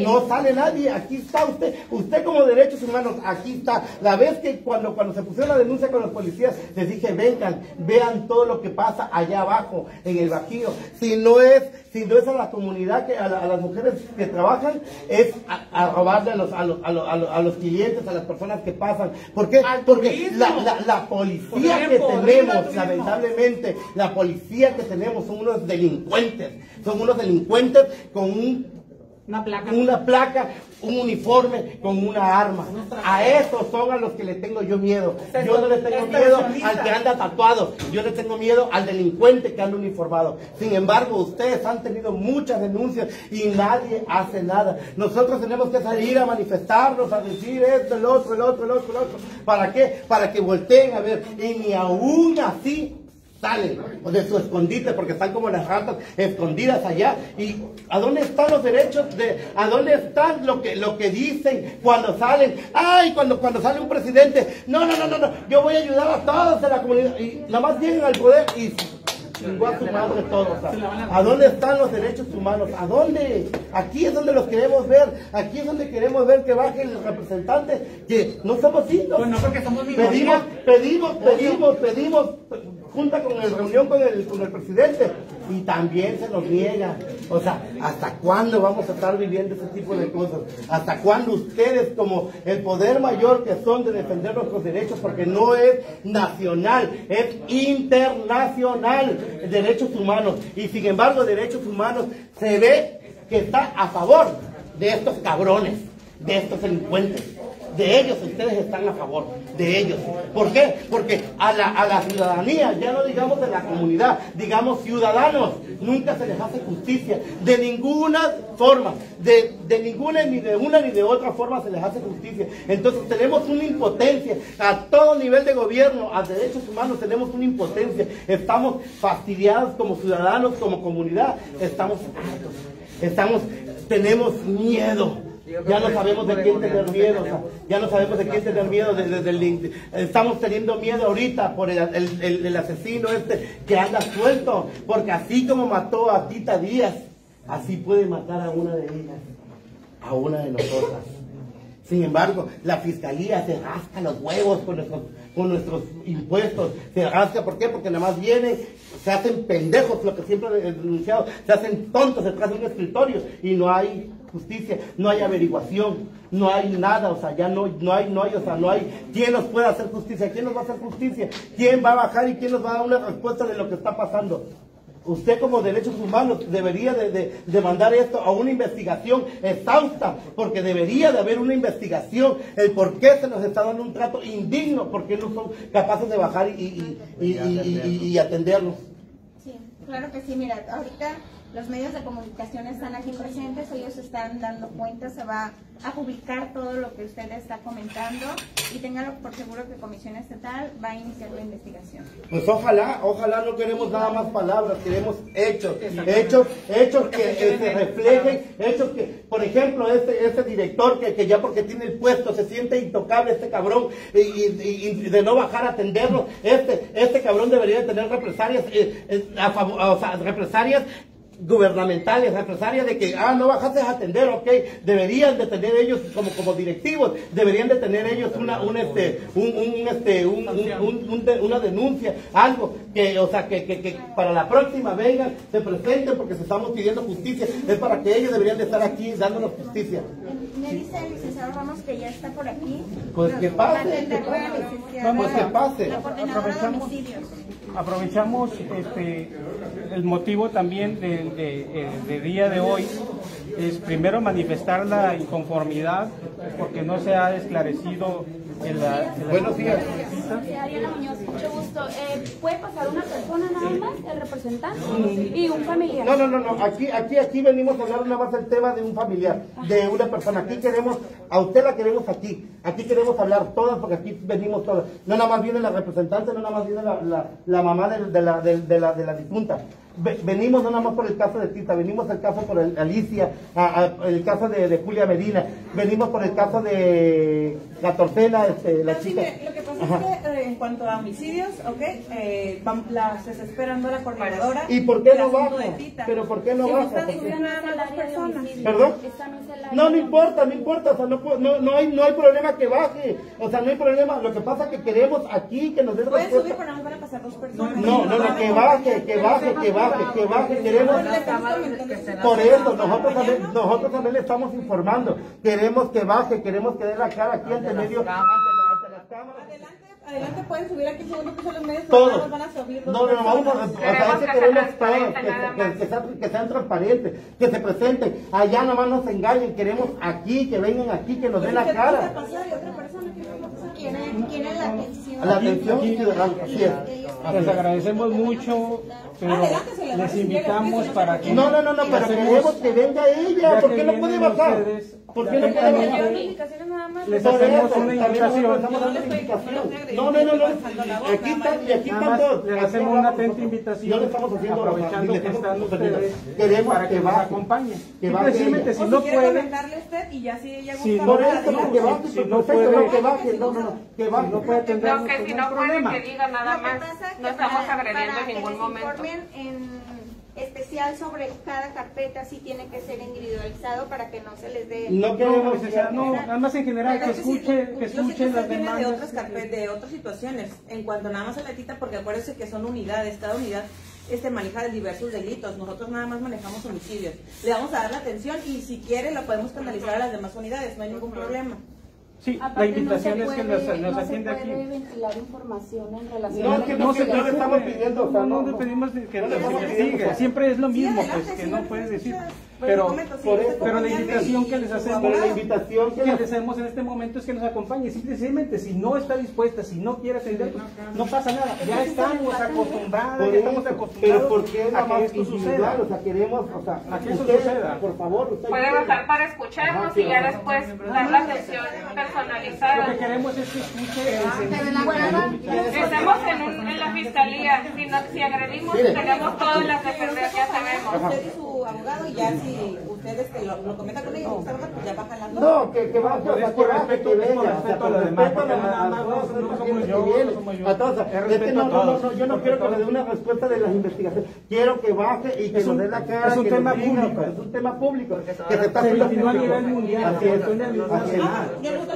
A: no sale nadie. Aquí está usted. Usted como derechos humanos, aquí está. La vez que cuando, cuando se pusieron la denuncia con los policías, les dije, vengan, vean todo lo que pasa allá abajo, en el Bajío. Si no es, si no es a la comunidad, que, a, la- a las mujeres que trabajan, es a, a robarle a los, a, los, a, los, a los- clientes, a las personas que pasan. ¿Por qué? Porque la, la, la policía que tenemos, lamentablemente, la policía que tenemos son unos delincuentes. Son unos delincuentes con un
G: Una placa.
A: una placa, un uniforme con una arma. A esos son a los que le tengo yo miedo. Yo no le tengo miedo al que anda tatuado. Yo le tengo miedo al delincuente que anda uniformado. Sin embargo, ustedes han tenido muchas denuncias y nadie hace nada. Nosotros tenemos que salir a manifestarnos, a decir esto, el otro, el otro, el otro, el otro. ¿Para qué? Para que volteen a ver. Y ni aún así salen de su escondite porque están como las ratas escondidas allá. Y a dónde están los derechos de a dónde están lo que lo que dicen cuando salen ay cuando cuando sale un presidente. No no no no no. Yo voy a ayudar a todos de la comunidad. Y nada más llegan al poder y a su madre todo o sea, a dónde están los derechos humanos a dónde aquí es donde los queremos ver. Aquí es donde queremos ver que baje el representante que no somos indios
G: Pues no, porque somos
A: pedimos pedimos pedimos pedimos junta con el reunión con el, con el presidente y también se nos niega. O sea, ¿hasta cuándo vamos a estar viviendo ese tipo de cosas? ¿Hasta cuándo ustedes como el poder mayor que son de defender nuestros derechos? Porque no es nacional, es internacional, derechos humanos. Y sin embargo, derechos humanos se ve que está a favor de estos cabrones, de estos delincuentes. De ellos ustedes están a favor, de ellos. ¿Por qué? Porque a la, a la ciudadanía, ya no digamos de la comunidad, digamos ciudadanos, nunca se les hace justicia. De ninguna forma, de, de ninguna, ni de una ni de otra forma se les hace justicia. Entonces tenemos una impotencia a todo nivel de gobierno, a derechos humanos tenemos una impotencia. Estamos fastidiados como ciudadanos, como comunidad, estamos. Estamos, tenemos miedo Ya no sabemos de quién tener miedo, o sea, ya no sabemos de quién tener miedo. Desde, desde el- estamos teniendo miedo ahorita por el, el- el- el asesino este que anda suelto, porque así como mató a Tita Díaz, así puede matar a una de ellas, a una de nosotras. Sin embargo, la fiscalía se rasca los huevos con nuestros, con nuestros impuestos. Se rasca, ¿por qué? Porque nada más vienen, se hacen pendejos, lo que siempre he denunciado, se hacen tontos detrás de un escritorio y no hay justicia, no hay averiguación, no hay nada, o sea, ya no, no hay, no hay, o sea, no hay, ¿quién nos puede hacer justicia? ¿Quién nos va a hacer justicia? ¿Quién va a bajar y quién nos va a dar una respuesta de lo que está pasando? Usted como derechos humanos debería de, de- esto a una investigación exhausta, porque debería de haber una investigación, el por qué se nos está dando un trato indigno, porque no son capaces de bajar y, y, y, atenderlos.
L: Sí, claro que sí. Mira, ahorita los medios de comunicación están aquí presentes, ellos están dando cuenta, se va a publicar todo lo que usted está comentando y téngalo por seguro que Comisión Estatal va a iniciar la investigación.
A: Pues ojalá, ojalá no queremos nada más palabras, queremos hechos, hechos, hechos que se reflejen, hechos que, por ejemplo, este, este director que, que ya porque tiene el puesto se siente intocable este cabrón y, y- y de no bajar a atenderlo, este, este cabrón debería de tener represalias, eh, eh, a favor- o sea, represalias gubernamentales, represalias de que, ah, no bajaste a atender, ok, deberían de tener ellos como, como directivos, deberían de tener ellos una, un, este, un, un, este, un, un- un- un de- una denuncia, algo que, o sea, que, que, que para la próxima vengan, se presenten porque se estamos pidiendo justicia, es para que ellos deberían de estar aquí dándonos justicia.
L: Me dice el licenciado Ramos que ya está por aquí.
A: Pues que pase, Pues que pase.
L: La coordinadora de
E: Aprovechamos. Aprovechamos este, el motivo también de, de- eh, de día de hoy, es primero manifestar la inconformidad porque no se ha esclarecido el, la- el-
A: Buenos días.
D: Sí, Ariana Muñoz, mucho gusto. Eh, ¿Puede pasar una persona nada más, el representante, y un familiar?
A: No, no, no, no. Aquí, aquí, aquí venimos a hablar nada más del tema de un familiar, de una persona. Aquí queremos, a usted la queremos aquí. Aquí queremos hablar todas porque aquí venimos todas. No nada más viene la representante, no nada más viene la, la, la mamá de, de la, de, de la, de la difunta. Ve- Venimos no nada más por el caso de Tita, venimos el caso por Alicia, a- el caso de, de Julia Medina, venimos por el caso de Catorcena, este, la
M: Pero sí,
A: chica.
M: mire, lo que pasa
A: Ajá.
M: es que eh, en cuanto a homicidios, ok, eh, vam- la, se está esperando la coordinadora.
A: ¿Y por qué no baja? ¿Pero por qué no
M: Si
A: baja? ¿Perdón?
D: No
A: No, no importa, no importa, o sea, no, no, no hay, no hay problema que baje, o sea, no hay problema, lo que pasa es que queremos aquí que nos den
M: subir,
A: respuesta.
M: pero nada más van a pasar dos personas.
A: No, no, no, que baje, que baje, que baje, que baje, queremos, por eso, nosotros también, nosotros también le estamos informando, queremos que baje, queremos que dé la cara aquí ante medio, ante las cámaras.
M: Adelante, adelante, pueden subir aquí segundo piso los medios,
A: Todos.
M: van a subir dos
A: No, no, no, vamos a,
M: personas.
A: o sea, es que queremos todos, que, que- que sean, que sean transparentes, que se presenten, allá nada más no se engañen, queremos aquí, que vengan aquí, que nos den la
M: ¿Qué
A: cara.
L: ¿Quieren, quieren la atención?
A: La atención ciudadana, es.
E: Les agradecemos mucho, pero
M: Adelante, se
E: les
M: el
E: invitamos para que...
A: No, no, no, no, pero
E: hacemos-
A: queremos que venga ella, ¿por
E: que
A: qué no puede bajar?
E: ustedes,
A: ¿Por qué no
E: que
A: puede bajar?
E: Les hacemos una invitación.
A: estamos dando una indicación. No, no, no, no, aquí están, y aquí están todos.
E: les hacemos una atenta invitación,
A: No le estamos haciendo,
E: aprovechando que están ustedes,
A: Queremos
E: para que nos acompañen.
A: Que ella.
E: si no puede,
M: comentarle usted y ya si ella
E: Si
A: que
E: no puede-
A: que baje, no, no, no, que baje.
E: no puede atender
K: No, que si no puede, que diga nada
L: que
K: más.
L: que
K: No estamos agrediendo en
L: que
K: ningún
L: les
K: momento.
L: En especial sobre cada carpeta, sí tiene que ser individualizado para que no se les dé...
A: No queremos
E: no, nada más en general, que escuche, que
M: usted
E: las
M: viene de
E: demandas.
M: otras carpe- de otras situaciones. En cuanto nada más a la tita, porque acuérdense que son unidades, cada unidad este maneja diversos delitos. Nosotros nada más manejamos homicidios. Le vamos a dar la atención y si quiere la podemos canalizar a las demás unidades, no hay ningún problema.
E: Sí, la
D: Aparte,
E: invitación
D: no se
E: es que
D: puede-
E: nos, nos
D: no
E: atienda
D: se
E: aquí.
D: puede ventilar información en relación
A: No,
D: a la
A: que no, se- no le estamos pidiendo, o sea,
E: no,
A: no,
E: no
A: no.
E: pedimos que
A: No estamos
E: investigue.
A: pidiendo.
E: Siempre es lo
M: Sí,
E: mismo,
M: adelante,
E: pues, que
M: sí,
E: no
M: lo
E: puedes
M: que
E: decir.
M: Pero
E: Pero,
A: por
E: la invitación que les hacemos-
A: Pero la
M: abogado.
A: invitación que
E: les hacemos en este momento es que nos acompañe. Simplemente, si no está dispuesta, si no quiere atender, pues, no pasa nada. Ya estamos acostumbrados, ya estamos acostumbrados
A: pero ¿por qué
E: a que esto suceda.
A: O sea, queremos, o sea,
E: A que eso
A: usted,
E: suceda.
A: por favor, usted
K: Puede bajar para escucharnos y ya después dar la atención
E: Lo que
K: personalizada.
E: queremos es que escuche el sentido.
K: Estamos en, un- en la fiscalía. Si, no- si agredimos, tenemos todas las de perder, ya sabemos.
M: Usted y su abogado y ya si ustedes que lo, lo comentan con ellos, pues ya bajan las
A: No, que, que o
E: Pues por respeto-
A: que
E: es por
A: venga,
E: respeto a los demás,
A: a la- todos
E: no no. Es
A: que no,
E: a
A: no, no,
E: todos.
A: no, yo no quiero que me dé una respuesta de las investigaciones, quiero que baje y que nos dé la cara.
E: es un tema público.
A: Es un tema público, que se está
E: a nivel mundial.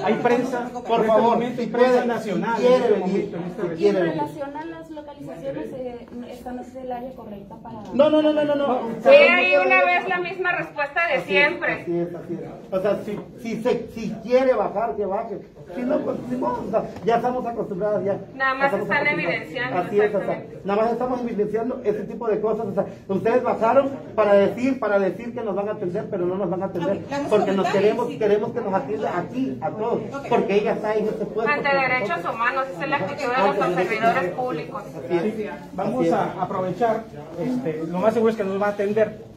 E: Hay prensa,
A: Por favor,
E: momento, y
A: si
E: prensa nacional. este este
D: Y en relación a las localizaciones, eh, esta no es el área correcta para...
A: No, no, no, no, no, no.
K: Sí, hay una vez la misma respuesta de siempre.
A: Así es, así es. O sea, si, si, se, si quiere bajar, que baje. Si no, pues ni modo, o sea, ya estamos acostumbrados ya.
K: Nada más están evidenciando,
A: Así es, o sea, nada más estamos evidenciando ese tipo de cosas. O sea, ustedes bajaron para decir, para decir que nos van a atender, pero no nos van a atender.
M: Ok, vamos a
A: Porque nos queremos,
M: sí.
A: queremos que nos atienda aquí, a todos. Porque ella está en ese puesto.
K: Ante derechos humanos, esa es la actitud de los servidores públicos.
A: Así es.
E: Vamos
A: Así es.
E: a aprovechar, este, lo más seguro es que nos va a atender.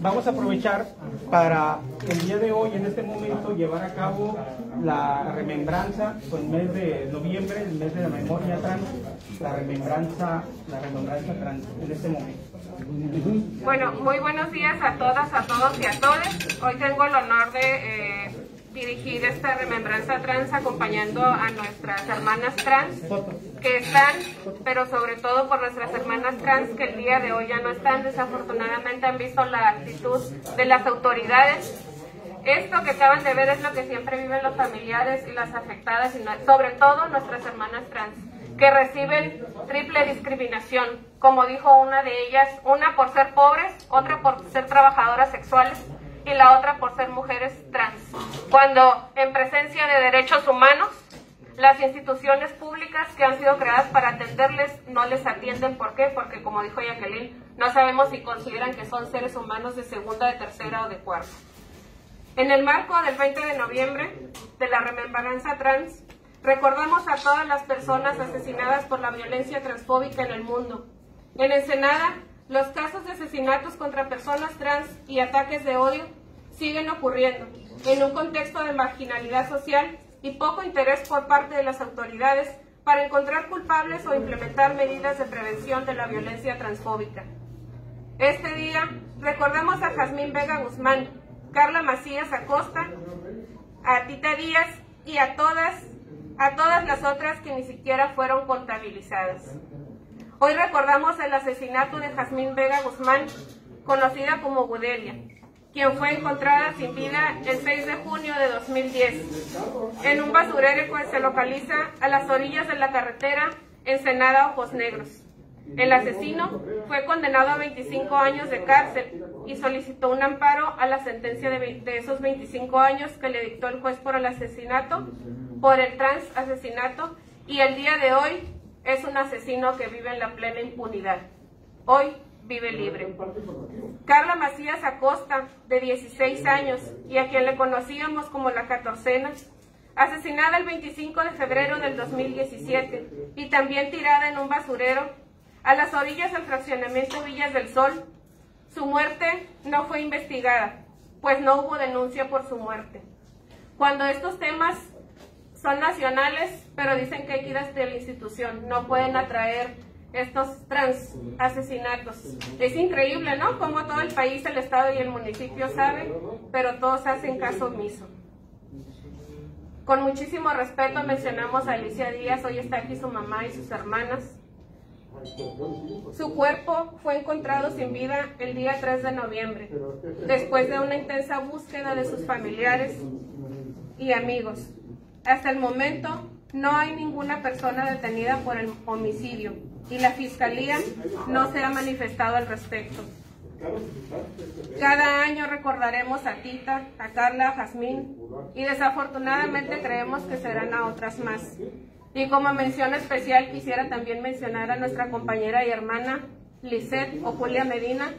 E: Vamos a aprovechar para el día de hoy, en este momento, llevar a cabo la remembranza, el mes de noviembre, el mes de la memoria trans, la remembranza, la remembranza trans, en este momento.
K: Bueno, muy buenos días a todas, a todos y a todos. Hoy tengo el honor de eh, dirigir esta remembranza trans acompañando a nuestras hermanas trans que están, pero sobre todo por nuestras hermanas trans que el día de hoy ya no están. Desafortunadamente han visto la actitud de las autoridades. Esto que acaban de ver es lo que siempre viven los familiares y las afectadas, y sobre todo nuestras hermanas trans, que reciben triple discriminación, como dijo una de ellas, una por ser pobres, otra por ser trabajadoras sexuales y la otra por ser mujeres trans. Cuando en presencia de derechos humanos, las instituciones públicas que han sido creadas para atenderles no les atienden. ¿Por qué? Porque, como dijo Jacqueline, no sabemos si consideran que son seres humanos de segunda, de tercera o de cuarta. En el marco del 20 de noviembre de la remembranza trans, recordamos a todas las personas asesinadas por la violencia transfóbica en el mundo. En Ensenada, los casos de asesinatos contra personas trans y ataques de odio siguen ocurriendo en un contexto de marginalidad social y poco interés por parte de las autoridades para encontrar culpables o implementar medidas de prevención de la violencia transfóbica. Este día recordamos a Jazmín Vega Guzmán, Carla Macías Acosta, a Tita Díaz y a todas, a todas las otras que ni siquiera fueron contabilizadas. Hoy recordamos el asesinato de Jazmín Vega Guzmán, conocida como Gudelia, quien fue encontrada sin vida el 6 de junio de 2010 en un basurero que se localiza a las orillas de la carretera Ensenada Ojos Negros. El asesino fue condenado a 25 años de cárcel y solicitó un amparo a la sentencia de, de esos 25 años que le dictó el juez por el asesinato, por el trans asesinato, y el día de hoy es un asesino que vive en la plena impunidad. Hoy vive libre. Carla Macías Acosta, de 16 años, y a quien le conocíamos como la catorcena, asesinada el 25 de febrero del 2017 y también tirada en un basurero a las orillas del fraccionamiento Villas del Sol. Su muerte no fue investigada, pues no hubo denuncia por su muerte. Cuando estos temas son nacionales, pero dicen que hay que ir desde la institución, no pueden atraer estos trans asesinatos. Es increíble, ¿no? Como todo el país, el Estado y el municipio saben, pero todos hacen caso omiso. Con muchísimo respeto mencionamos a Alicia Díaz, hoy está aquí su mamá y sus hermanas. Su cuerpo fue encontrado sin vida el día 3 de noviembre, después de una intensa búsqueda de sus familiares y amigos. Hasta el momento no hay ninguna persona detenida por el homicidio y la fiscalía no se ha manifestado al respecto. Cada año recordaremos a Tita, a Carla, a Jazmín y desafortunadamente creemos que serán a otras más. Y como mención especial quisiera también mencionar a nuestra compañera y hermana Lisette o Julia Medina.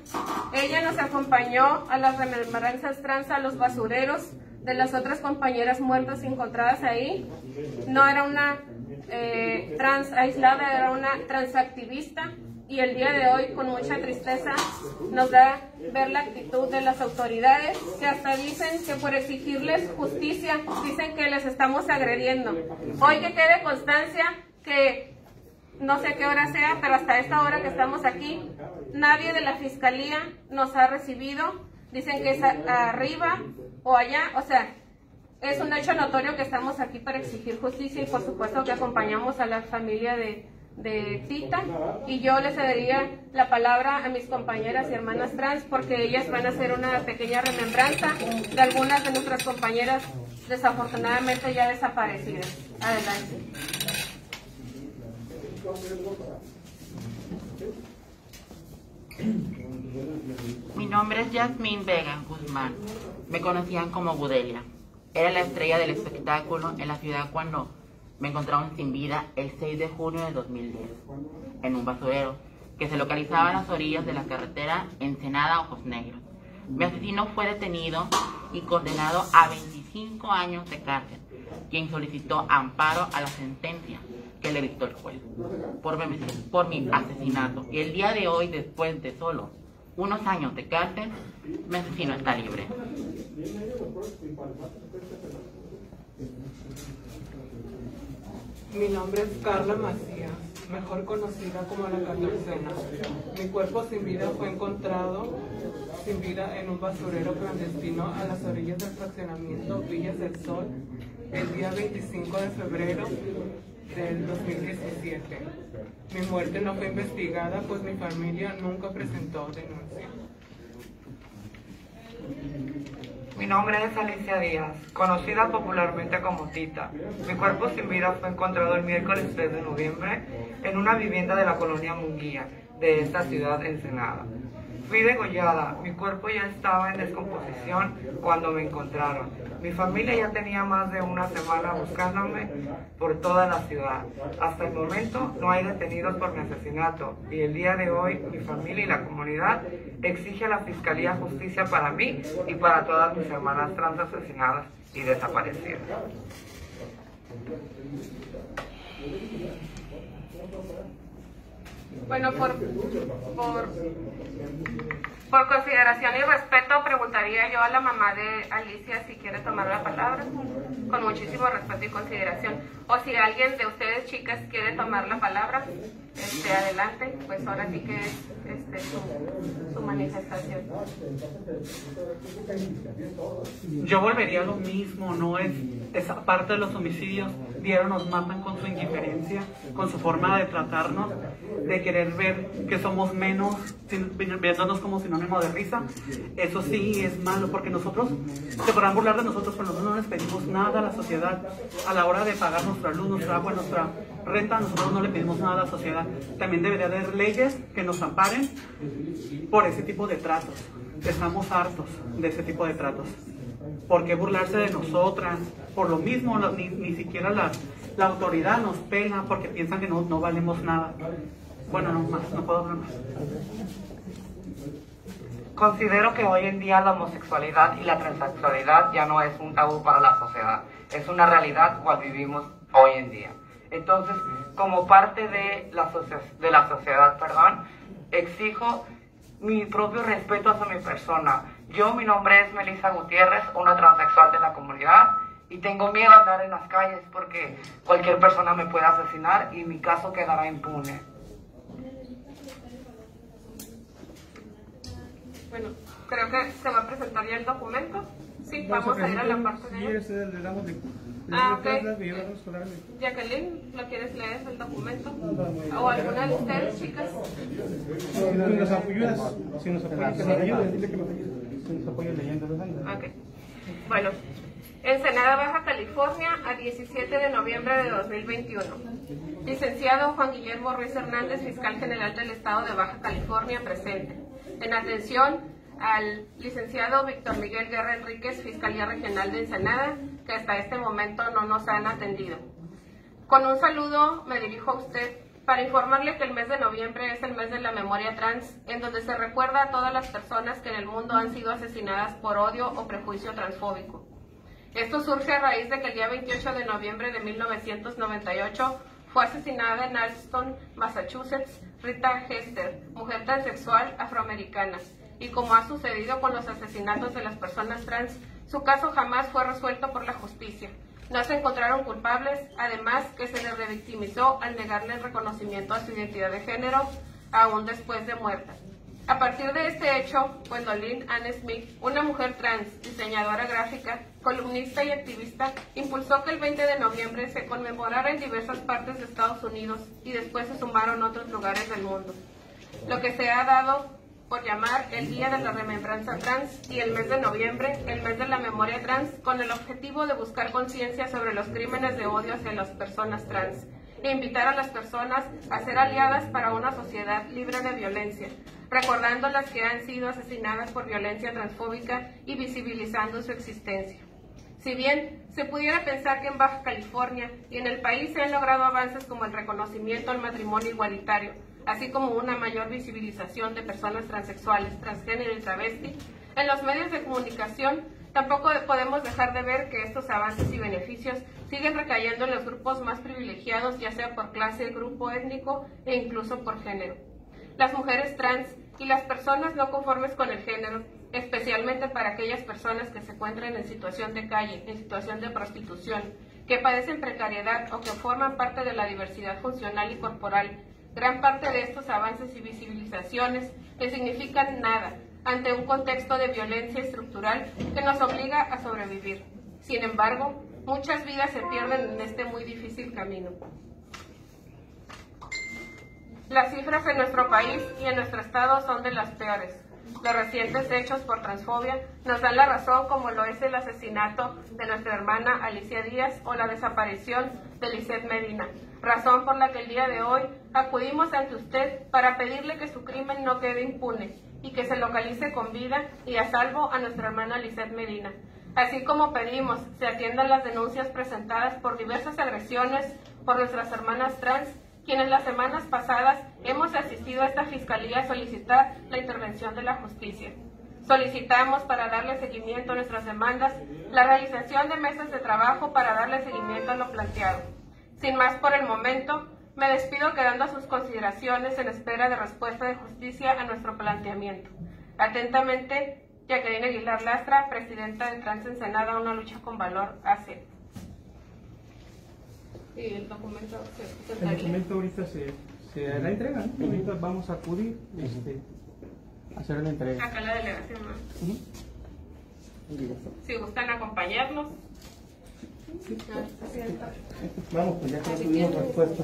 K: Ella nos acompañó a las remembranzas trans a los basureros de las otras compañeras muertas encontradas ahí. No era una eh, trans aislada, era una transactivista y el día de hoy con mucha tristeza nos da ver la actitud de las autoridades que hasta dicen que por exigirles justicia dicen que les estamos agrediendo. Hoy que quede constancia que no sé qué hora sea, pero hasta esta hora que estamos aquí, nadie de la fiscalía nos ha recibido. Dicen que es arriba o allá. O sea, es un hecho notorio que estamos aquí para exigir justicia y por supuesto que acompañamos a la familia de, Tita y yo le cedería la palabra a mis compañeras y hermanas trans porque ellas van a hacer una pequeña remembranza de algunas de nuestras compañeras desafortunadamente ya desaparecidas. Adelante.
N: Mi nombre es Yasmín Vega Guzmán. Me conocían como Budelia. Era la estrella del espectáculo en la ciudad cuando me encontraron sin vida el 6 de junio de 2010 en un basurero que se localizaba a las orillas de la carretera Ensenada Ojos Negros. Mi asesino fue detenido y condenado a 25 años de cárcel, quien solicitó amparo a la sentencia que le dictó el juez por mi, por mi asesinato. Y el día de hoy, después de solo unos años de cárcel, asesino está libre.
O: Mi nombre es Carla Macías, mejor conocida como la catorcena. Mi cuerpo sin vida fue encontrado sin vida en un basurero clandestino a las orillas del fraccionamiento Villas del Sol el día 25 de febrero del 2017. Mi muerte no fue investigada pues mi familia nunca presentó denuncia.
P: Mi nombre es Alicia Díaz, conocida popularmente como Tita. Mi cuerpo sin vida fue encontrado el miércoles 3 de noviembre en una vivienda de la colonia Munguía de esta ciudad ensenada. Fui degollada, mi cuerpo ya estaba en descomposición cuando me encontraron. Mi familia ya tenía más de una semana buscándome por toda la ciudad. Hasta el momento no hay detenidos por mi asesinato y el día de hoy mi familia y la comunidad exige a la Fiscalía justicia para mí y para todas mis hermanas trans asesinadas y desaparecidas.
K: Bueno, por, por, por consideración y respeto, preguntaría yo a la mamá de Alicia si quiere tomar la palabra, con muchísimo respeto y consideración. O si alguien de ustedes, chicas, quiere tomar la palabra, este, adelante, pues ahora sí que es este, su, su manifestación.
G: Yo volvería a lo mismo, no es esa parte de los homicidios, dieron, nos matan con su indiferencia, con su forma de tratarnos, de querer ver que somos menos, viéndonos como sinónimo de risa. Eso sí es malo, porque nosotros se podrán burlar de nosotros, pero nosotros no les pedimos nada a la sociedad. A la hora de pagar nuestra luz, nuestra agua, nuestra renta, nosotros no le pedimos nada a la sociedad. También debería haber leyes que nos amparen por ese tipo de tratos. Estamos hartos de ese tipo de tratos. ¿Por qué burlarse de nosotras? Por lo mismo, ni, ni siquiera la, la, autoridad nos pega porque piensan que no, no valemos nada. Bueno, no más, no puedo hablar más.
P: Considero que hoy en día la homosexualidad y la transexualidad ya no es un tabú para la sociedad, es una realidad cual vivimos hoy en día. Entonces, como parte de la, de la sociedad, perdón, exijo mi propio respeto hacia mi persona. Yo, mi nombre es Melissa Gutiérrez, una transexual de la comunidad, y tengo miedo a andar en las calles porque cualquier persona me puede asesinar y mi caso quedará impune.
K: Bueno, creo que se va a presentar ya el documento. Sí, vamos, a, ir a la parte de... Sí, le damos Ah, ok. Jacqueline, ¿lo quieres leer el documento? ¿O alguna de ustedes, chicas?
E: Si nos apoyas, si nos apoyas, que nos ayuden, dile que nos ayuden. Si nos apoyan leyendo.
K: Ok. Bueno, Ensenada, Baja California, a 17 de noviembre de 2021. Licenciado Juan Guillermo Ruiz Hernández, Fiscal General del Estado de Baja California, presente. En atención al licenciado Víctor Miguel Guerra Enríquez, Fiscalía Regional de Ensenada, que hasta este momento no nos han atendido. Con un saludo me dirijo a usted para informarle que el mes de noviembre es el mes de la memoria trans, en donde se recuerda a todas las personas que en el mundo han sido asesinadas por odio o prejuicio transfóbico. Esto surge a raíz de que el día 28 de noviembre de 1998 fue asesinada en Alston, Massachusetts, Rita Hester, mujer transexual afroamericana. Y como ha sucedido con los asesinatos de las personas trans, su caso jamás fue resuelto por la justicia. No se encontraron culpables, además que se le revictimizó al negarle el reconocimiento a su identidad de género aún después de muerta. A partir de este hecho, Gwendolyn Ann Smith, una mujer trans, diseñadora gráfica, columnista y activista, impulsó que el 20 de noviembre se conmemorara en diversas partes de Estados Unidos y después se sumaron otros lugares del mundo. Lo que se ha dado por llamar el Día de la Remembranza Trans y el mes de noviembre, el mes de la memoria trans, con el objetivo de buscar conciencia sobre los crímenes de odio hacia las personas trans e invitar a las personas a ser aliadas para una sociedad libre de violencia, recordando las que han sido asesinadas por violencia transfóbica y visibilizando su existencia. Si bien se pudiera pensar que en Baja California y en el país se han logrado avances como el reconocimiento al matrimonio igualitario, así como una mayor visibilización de personas transexuales, transgénero y travesti, en los medios de comunicación tampoco podemos dejar de ver que estos avances y beneficios siguen recayendo en los grupos más privilegiados, ya sea por clase, grupo étnico e incluso por género. Las mujeres trans y las personas no conformes con el género, especialmente para aquellas personas que se encuentran en situación de calle, en situación de prostitución, que padecen precariedad o que forman parte de la diversidad funcional y corporal, gran parte de estos avances y visibilizaciones que significan nada ante un contexto de violencia estructural que nos obliga a sobrevivir. Sin embargo, Muchas vidas se pierden en este muy difícil camino. Las cifras en nuestro país y en nuestro estado son de las peores. Los recientes hechos por transfobia nos dan la razón como lo es el asesinato de nuestra hermana Alicia Díaz o la desaparición de Lisette Medina, razón por la que el día de hoy acudimos ante usted para pedirle que su crimen no quede impune y que se localice con vida y a salvo a nuestra hermana Lisette Medina, así como pedimos se atiendan las denuncias presentadas por diversas agresiones por nuestras hermanas trans, quienes las semanas pasadas hemos asistido a esta fiscalía a solicitar la intervención de la justicia. Solicitamos para darle seguimiento a nuestras demandas la realización de mesas de trabajo para darle seguimiento a lo planteado. Sin más por el momento, me despido quedando a sus consideraciones en espera de respuesta de justicia a nuestro planteamiento. Atentamente, Jacqueline Aguilar Lastra, presidenta de Trans Ensenada, una lucha con valor AC. El documento se
E: El documento ahorita se, se la entrega, ¿no? Ahorita vamos a acudir este, a hacer la entrega.
K: Acá la delegación, ¿no? Si gustan acompañarnos.
E: Vamos, pues ya que no tuvimos respuesta.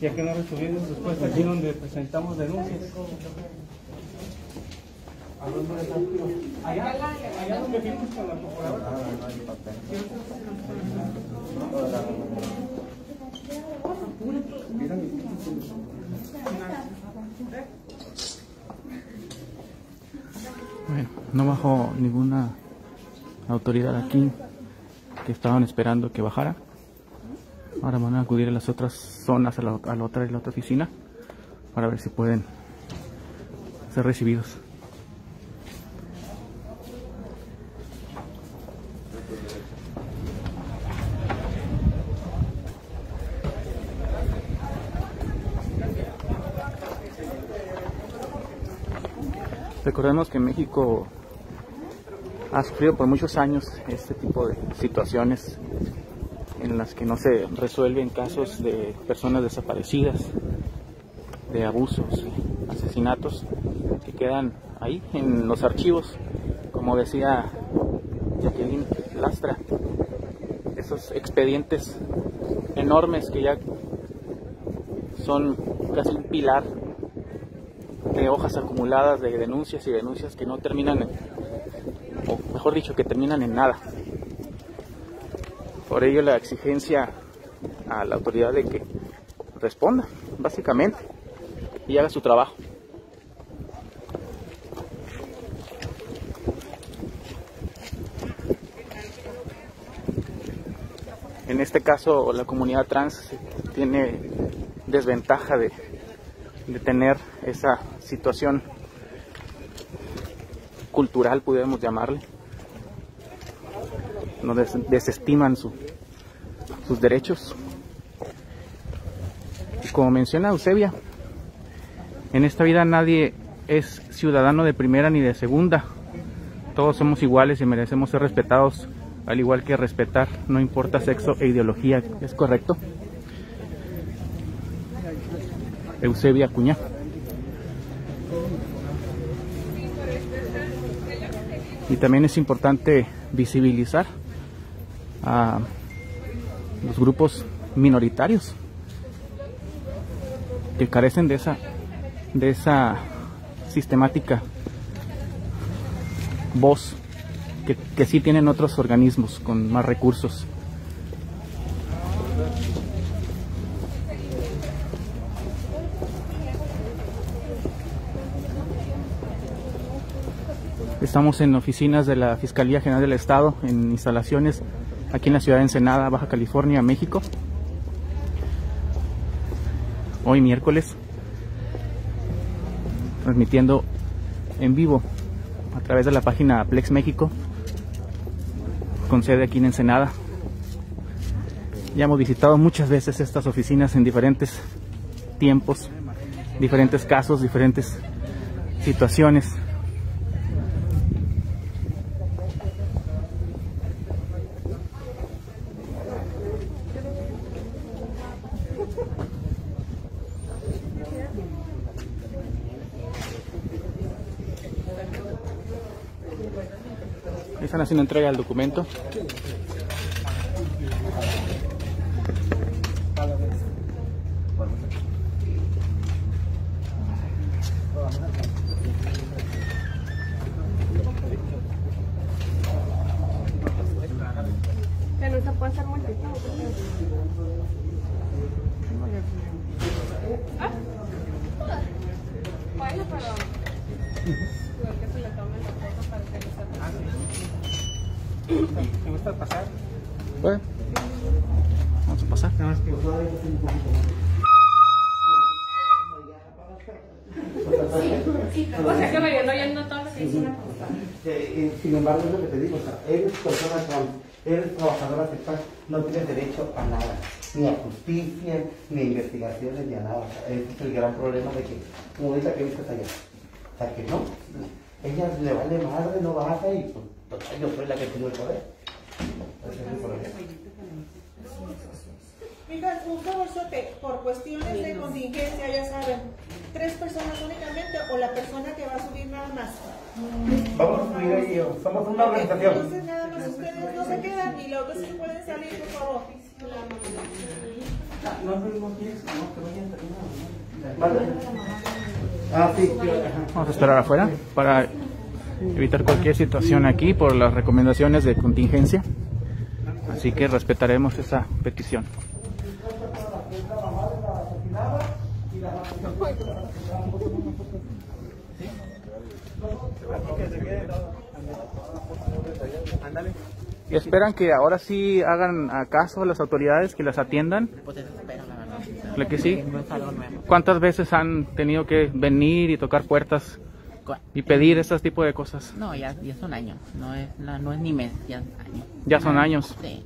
E: Ya que no recibimos respuesta aquí donde presentamos denuncias. Procuradora.
B: Bueno, no bajó ninguna autoridad aquí que estaban esperando que bajara. Ahora van a acudir a las otras zonas, a la, a la otra y la otra oficina, para ver si pueden ser recibidos. Recordemos que México ha sufrido por muchos años este tipo de situaciones en las que no se resuelven casos de personas desaparecidas, de abusos, asesinatos, que quedan ahí en los archivos, como decía Jacqueline Lastra, esos expedientes enormes que ya son casi un pilar de hojas acumuladas de denuncias y denuncias que no terminan, en, o mejor dicho, que terminan en nada. Por ello la exigencia a la autoridad de que responda, básicamente, y haga su trabajo. En este caso, la comunidad trans tiene desventaja de, de tener esa situación cultural, pudiéramos llamarle. No des desestiman su, sus derechos. Y como menciona Eusebia, en esta vida nadie es ciudadano de primera ni de segunda. Todos somos iguales y merecemos ser respetados, al igual que respetar, no importa sexo e ideología. ¿Es correcto? Eusebia Cuñá. Y también es importante visibilizar a los grupos minoritarios que carecen de esa de esa sistemática voz que, que sí tienen otros organismos con más recursos Estamos en oficinas de la Fiscalía General del Estado, en instalaciones aquí en la ciudad de Ensenada, Baja California, México. Hoy miércoles, transmitiendo en vivo a través de la página Plex México, con sede aquí en Ensenada. Ya hemos visitado muchas veces estas oficinas en diferentes tiempos, diferentes casos, diferentes situaciones. Haciendo entrega del documento.
D: Que no se puede hacer multitud. ¿Ah? Bueno, pero... Igual que se le tomen la foto para que no se
E: ¿Te gusta pasar?
B: Bueno, vamos a pasar.
D: Sí, o sea que me viendo oyendo todo lo que dice una cosa.
A: Eh, sin embargo, es lo que te digo, o sea, eres persona trans, eres trabajadora sexual, no tienes derecho a nada, ni a justicia, ni a investigaciones, ni a nada. O sea, ese es el gran problema de que, como dice que viste allá, o sea, que no, ella le vale madre, no baja y pues, yo soy la que tengo el poder. Ese es el problema.
L: Mija, un favorzote, por cuestiones de contingencia, ya saben, tres personas únicamente o la persona que va a subir nada más.
A: Vamos a subir ahí, somos una organización.
L: Entonces nada más ustedes no se quedan y los otros sí pueden salir, por favor.
A: Ah, sí.
B: Vamos a esperar afuera para evitar cualquier situación aquí por las recomendaciones de contingencia. Así que respetaremos esa petición. ¿Y esperan que ahora sí hagan caso a las autoridades, que las atiendan?
N: Pues la verdad.
B: ¿La que sí? ¿Cuántas veces han tenido que venir y tocar puertas y pedir ese tipo de cosas?
N: No, ya, ya son años. No es, la- no es ni mes, ya es años.
B: Ya son años.
N: Sí.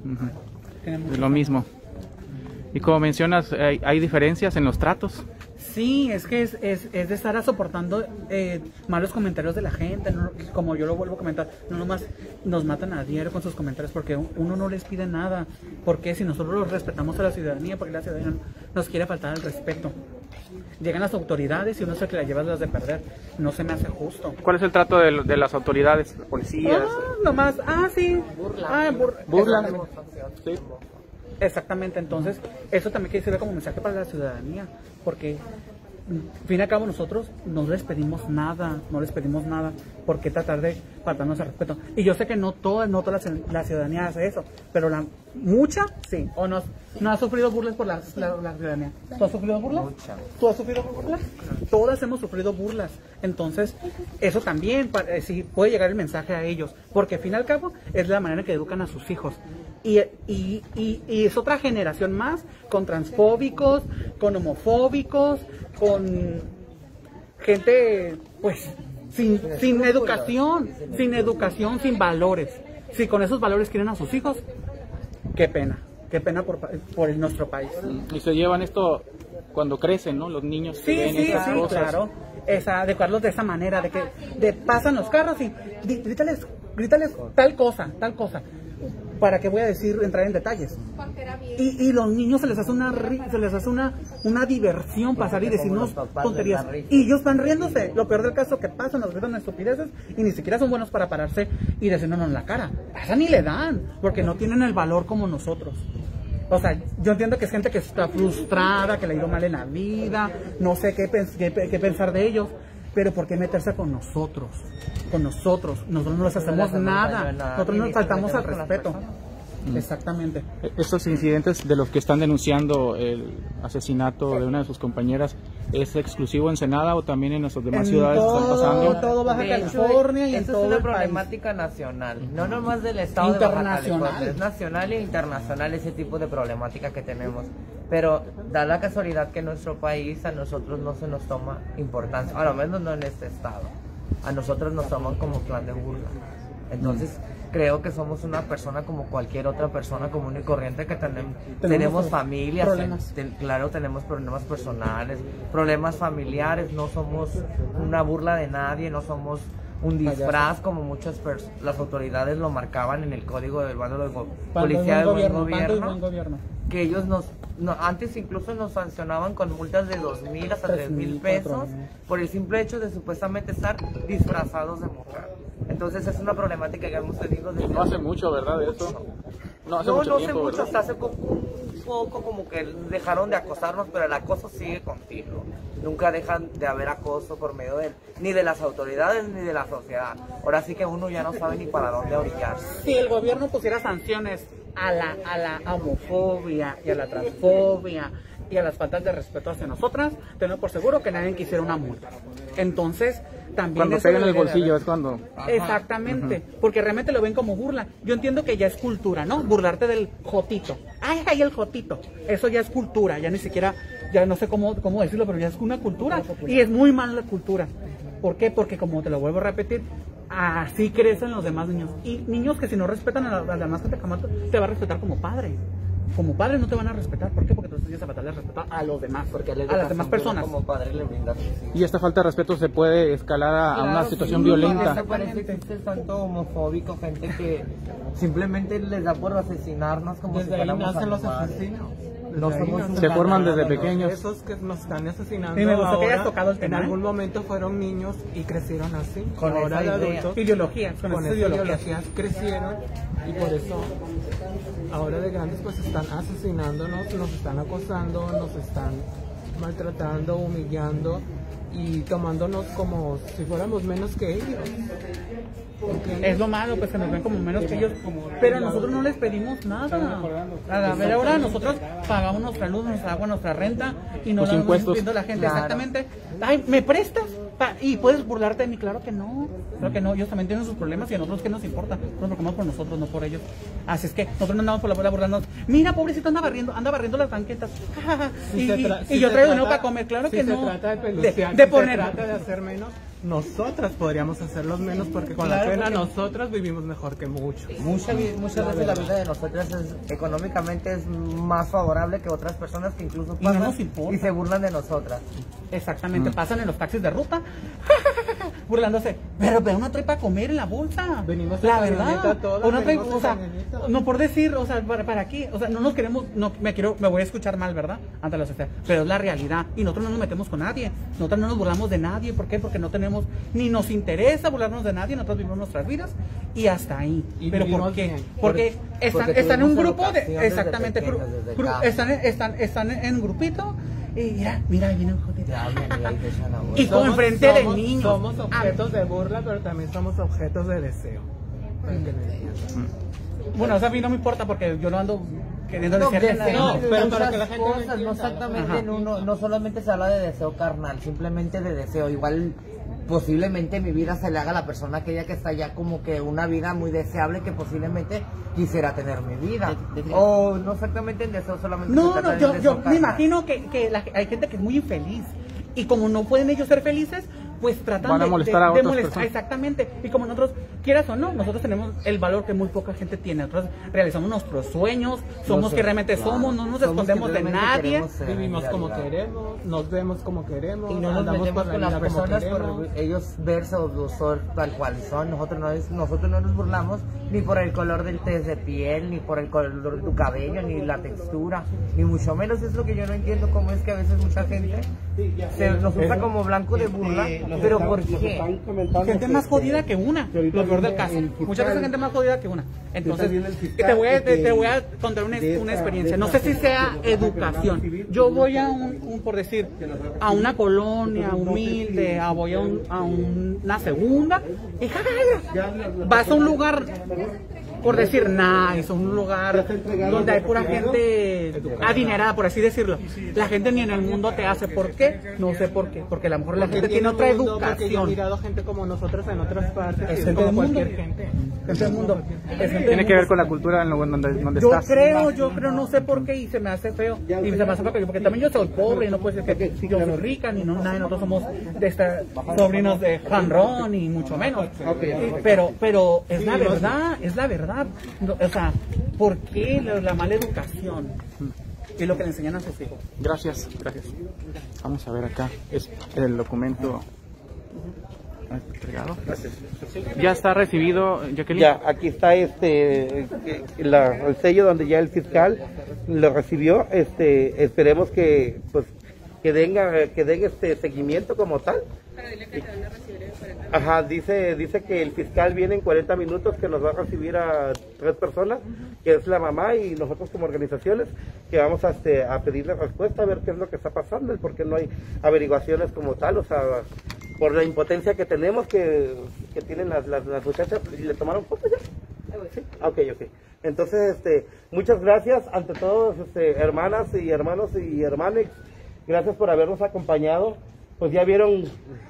B: Lo mismo. Y como mencionas, hay, hay diferencias en los tratos.
G: Sí, es que es, es, es de estar soportando eh, malos comentarios de la gente, no- como yo lo vuelvo a comentar, no nomás nos matan a diario con sus comentarios porque uno no les pide nada, porque si nosotros los respetamos a la ciudadanía, porque la ciudadanía nos quiere faltar el respeto. Llegan las autoridades y uno es el que la lleva las de perder, no se me hace justo.
B: ¿Cuál es el trato de, de las autoridades, policías?
G: Ah, nomás, ah, sí. Ah, bur-
B: Burla.
G: Sí. Exactamente, entonces eso también quiere ser como mensaje para la ciudadanía, porque fin y al cabo nosotros no les pedimos nada, no les pedimos nada, ¿por qué tratar de faltarnos al respeto? Y yo sé que no toda, no toda la, ci- la ciudadanía hace eso, pero la mucha sí, o no, no ha sufrido burlas por la, la- la ciudadanía. ¿Tú has sufrido burlas? ¿Tú has sufrido burlas? Todas hemos sufrido burlas, entonces eso también pa- eh, sí puede llegar el mensaje a ellos, porque fin y al cabo es la manera en que educan a sus hijos. Y, y, y, y es otra generación más con transfóbicos, con homofóbicos, con gente, pues, sin, sin educación, sin educación, sin valores. Si con esos valores quieren a sus hijos, qué pena, qué pena por, pa- por nuestro país.
B: Y se llevan esto cuando crecen, ¿no? Los niños
G: Sí,
B: ven
G: sí,
B: esas
G: sí,
B: cosas.
G: claro. Esa, adecuarlos de esa manera, de que de pasan los carros y grítales, grítales tal cosa, tal cosa. ¿Para qué voy a decir, entrar en detalles? Y, y los niños se les hace una se les hace una, una diversión pasar y decirnos tonterías. Y ellos están riéndose. Lo peor del caso que pasan, nos gritan estupideces y ni siquiera son buenos para pararse y decirnos en la cara. Pasan y le dan, porque no tienen el valor como nosotros. O sea, yo entiendo que es gente que está frustrada, que le ha ido mal en la vida, no sé qué, pens- qué, qué pensar de ellos, pero ¿por qué meterse con nosotros? Con nosotros. Nosotros no les hacemos nada. Nosotros nos faltamos al respeto. Exactamente.
B: Estos incidentes de los que están denunciando el asesinato de una de sus compañeras, ¿es exclusivo en Senada o también en las demás
G: En
B: ciudades están
G: todo-
B: pasando?
G: todo Baja
Q: De hecho,
G: California y en todo
Q: es una
G: el país.
Q: problemática nacional, no nomás del estado de Baja
G: Internacional.
Q: California, es nacional e internacional ese tipo de problemática que tenemos. Pero da la casualidad que en nuestro país a nosotros no se nos toma importancia, a lo menos no en este estado. A nosotros nos toman como clan de burla. Entonces, creo que somos una persona como cualquier otra persona común y corriente que tenem- tenemos,
G: Tenemos
Q: familias,
G: problemas.
Q: ten- claro, tenemos problemas personales, problemas familiares, no somos una burla de nadie, no somos un disfraz como muchas las autoridades lo marcaban en el código del bando de policía
G: buen
Q: de buen
G: gobierno,
Q: que ellos nos no, antes incluso nos sancionaban con multas de dos mil hasta tres mil
G: 3,000,
Q: pesos
G: 4,000.
Q: por el simple hecho de supuestamente estar disfrazados de mujer. Entonces es una problemática que hemos tenido desde
B: No hace mucho, ¿verdad? de Eso. No hace
Q: no,
B: mucho
Q: no
B: tiempo,
Q: hace mucho, hasta hace como un poco como que dejaron de acosarnos, pero el acoso sigue continuo. Nunca dejan de haber acoso por medio de ni de las autoridades ni de la sociedad. Ahora sí que uno ya no sabe ni para dónde orillar.
G: Si el gobierno pusiera sanciones a la, a la homofobia y a la transfobia y a las faltas de respeto hacia nosotras, tengo por seguro que nadie quisiera una multa. Entonces, también
B: Cuando pegan el
G: debería de
B: bolsillo es cuando...
G: Exactamente, porque realmente lo ven como burla. Yo entiendo que ya es cultura, ¿no? Burlarte del jotito. Ay, ay, el jotito. Eso ya es cultura, ya ni siquiera, ya no sé cómo, cómo decirlo, pero ya es una cultura. Y es muy mala la cultura. ¿Por qué? Porque como te lo vuelvo a repetir, así crecen los demás niños. Y niños que si no respetan a la, a la demás jamás te va a respetar como padre. Como padre no te van a respetar. ¿Por qué? Porque tú enseñas a faltarle respeto a los demás, porque a las demás personas.
Q: Como padre le brinda sus hijos.
B: Y esta falta de respeto se puede escalar a, a una
Q: Claro,
B: situación
Q: sí,
B: violenta.
Q: eso parece que existe tanto homofóbico, gente que simplemente les da por asesinarnos como
O: Desde
Q: si
O: ahí
Q: fuéramos
O: nacen los asesinos.
Q: No
B: Se forman desde pequeños.
O: Esos que nos están asesinando
G: Y me gustó que hayas
O: ahora,
G: tocado el tema,
O: En
G: ¿eh?
O: algún momento fueron niños y crecieron así.
Q: Con
O: ahora de adultos.
G: Ideologías, con
O: con
G: esas ideologías.
O: ideologías crecieron y por eso ahora de grandes pues están asesinándonos, nos están acosando, nos están maltratando, humillando y tomándonos como si fuéramos menos que ellos.
G: Es lo malo, pues que nos ven como menos que ellos. Pero nosotros no les pedimos nada. A la mera hora nosotros pagamos nuestra luz, nuestra agua, nuestra renta y no
B: Los impuestos.
G: viendo la gente.
Q: Claro.
G: Exactamente. Ay, ¿me prestas? Pa- y puedes burlarte de mí, claro que no. Claro que no. Ellos también tienen sus problemas y a nosotros qué nos importa. Nosotros nos preocupamos por nosotros, no por ellos. Así es que nosotros no andamos por la bola burlándonos. Mira, pobrecito, anda barriendo, anda barriendo las banquetas. Y,
O: se
G: y-
O: tra-
G: y
O: si
G: yo traigo dinero para comer, claro
O: si
G: que
O: se
G: no.
O: trata de
G: de,
O: pelucear,
G: de
O: si
G: poner.
O: se trata de hacer menos, nosotras podríamos hacerlos menos porque con
Q: Claro,
O: la pena nosotras vivimos mejor que muchos.
Q: Mucha vi- muchas veces la vida de nosotras es, económicamente es más favorable que otras personas que incluso
G: Y no
Q: pasan y se burlan de nosotras.
G: Exactamente, pasan en los taxis de ruta burlándose. Pero, pero uno trae para comer en la bolsa.
O: Venimos en
G: la verdad.
O: todas,
G: trae, o sea, no por decir, o sea, para, para aquí, o sea, no nos queremos, no me quiero, me voy a escuchar mal, ¿verdad? Ante la sociedad, pero es la realidad y nosotros no nos metemos con nadie. Nosotros no nos burlamos de nadie, ¿por qué? Porque no tenemos ni nos interesa burlarnos de nadie, nosotros vivimos nuestras vidas y hasta ahí.
O: Y
G: pero ¿por qué?
O: bien.
G: Porque
Q: Porque-
G: están, están en un grupo de exactamente,
Q: pequeños,
G: están, están, están en grupito y mira, mira, viene un jodido.
Q: Y ahí te echan la
G: Y
Q: bolsa.
G: como enfrente de
O: somos-
G: niños.
O: Somos objetos de burla, pero también somos objetos de deseo. Entiendan.
G: Bueno, eso a mí no me importa porque yo no ando queriendo
Q: No,
G: decirle
Q: deseo
G: nada.
Q: de
O: pero para que la gente lo
Q: cosas, no exactamente, en uno, no solamente se habla de deseo carnal, simplemente de deseo. Igual posiblemente mi vida se le haga a la persona aquella que está ya como que una vida muy deseable que posiblemente quisiera tener mi vida. O no exactamente en deseo, solamente se
G: No,
Q: trata
G: no, yo, yo me imagino que, que la- hay gente que es muy infeliz. Y como no pueden ellos ser felices, pues tratan
B: Van a
G: de-
B: molestar
G: de,
B: a
G: de
B: otras
G: molestar,
B: personas.
G: exactamente. Y como nosotros, quieras o no, nosotros tenemos el valor que muy poca gente tiene. Nosotros realizamos nuestros sueños, somos
O: No sé,
G: que realmente
O: claro.
G: somos, no nos
O: Somos
G: escondemos de nadie.
O: ser, Vivimos como queremos, nos vemos como queremos,
Q: Y no nos
O: andamos
Q: con las personas por ellos verse o son tal cual son. Nosotros no, es- nosotros no nos burlamos ni por el color del test de piel, ni por el color de tu cabello, ni la textura, ni mucho menos es lo que yo no entiendo cómo es que a veces mucha gente se nos usa como blanco de burla. Pero ¿por qué?
G: Gente más jodida que una, lo peor del caso. Muchas veces gente más jodida que una. Entonces, te voy a, te, voy a contar una, una experiencia. No sé si sea educación.
Q: civil,
G: Yo voy a un, un, por decir, a una colonia humilde, a voy a, un- a un- una segunda, y ja, ja, ja, vas a un lugar, por decir, nice, un lugar donde hay pura gente adinerada, por así decirlo. La gente ni en el mundo te hace. ¿Por qué? No sé por qué. Porque a lo mejor la gente tiene otra
O: yo he
G: educación.
O: mirado gente como nosotros en otras partes,
G: Es gente del mundo.
O: cualquier gente.
G: Del mundo. Es
B: Tiene que ver con la cultura en donde, donde
G: Yo
B: estás.
G: creo, yo creo, no sé por qué y se me hace feo. Y se me hace feo porque también yo soy pobre y no puede ser que yo soy rica ni no, nadie, nosotros somos de esta, sobrinos de Juan Ron y mucho menos. Pero, pero es la verdad, es la verdad. No, O sea, ¿por qué la, la mala educación? Es lo que le enseñan a sus hijos.
B: Gracias, gracias. Vamos a ver acá. Es el documento entregado. Ya está recibido, Jacqueline.
A: Ya, aquí está este la- el sello donde ya el fiscal lo recibió. Este, esperemos que pues que den que den este seguimiento como tal. Ajá, dice dice que el fiscal viene en 40 minutos que nos va a recibir a tres personas, que es la mamá y nosotros como organizaciones, que vamos a, este, a pedirle respuesta a ver qué es lo que está pasando, el por qué no hay averiguaciones como tal, o sea, por la impotencia que tenemos que, que tienen las, las, las muchachas, ¿y le tomaron fotos ya? Sí, ok, ok. Entonces, este, muchas gracias ante todos, este, hermanas y hermanos y hermanas, gracias por habernos acompañado. Pues ya vieron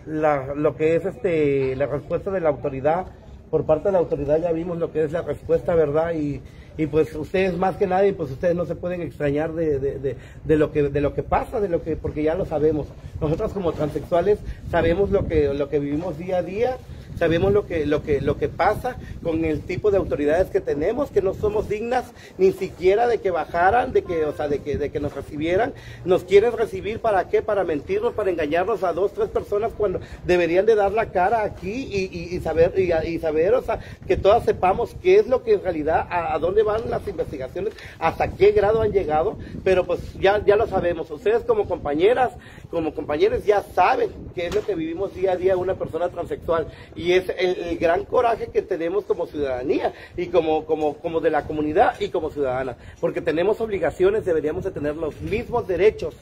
A: la- lo que es este, la respuesta de la autoridad, por parte de la autoridad ya vimos lo que es la respuesta, ¿verdad? Y, y pues ustedes más que nadie, pues ustedes no se pueden extrañar de, de, de, de lo que de lo que pasa, de lo que porque ya lo sabemos. Nosotros como transexuales sabemos lo que lo que vivimos día a día sabemos lo que, lo que, lo que pasa con el tipo de autoridades que tenemos, que no somos dignas ni siquiera de que bajaran, de que, o sea, de que, de que nos recibieran. Nos quieren recibir para qué? Para mentirnos, para engañarnos a dos, tres personas cuando deberían de dar la cara aquí y, y- saber, y saber, o sea, que todas sepamos qué es lo que en realidad, a, a dónde van las investigaciones, hasta qué grado han llegado, pero pues ya, ya lo sabemos. Ustedes como compañeras, como compañeros ya saben qué es lo que vivimos día a día una persona transexual y es el, el gran coraje que tenemos como ciudadanía y como, como, como de la comunidad y como ciudadana, porque tenemos obligaciones, deberíamos de tener los mismos derechos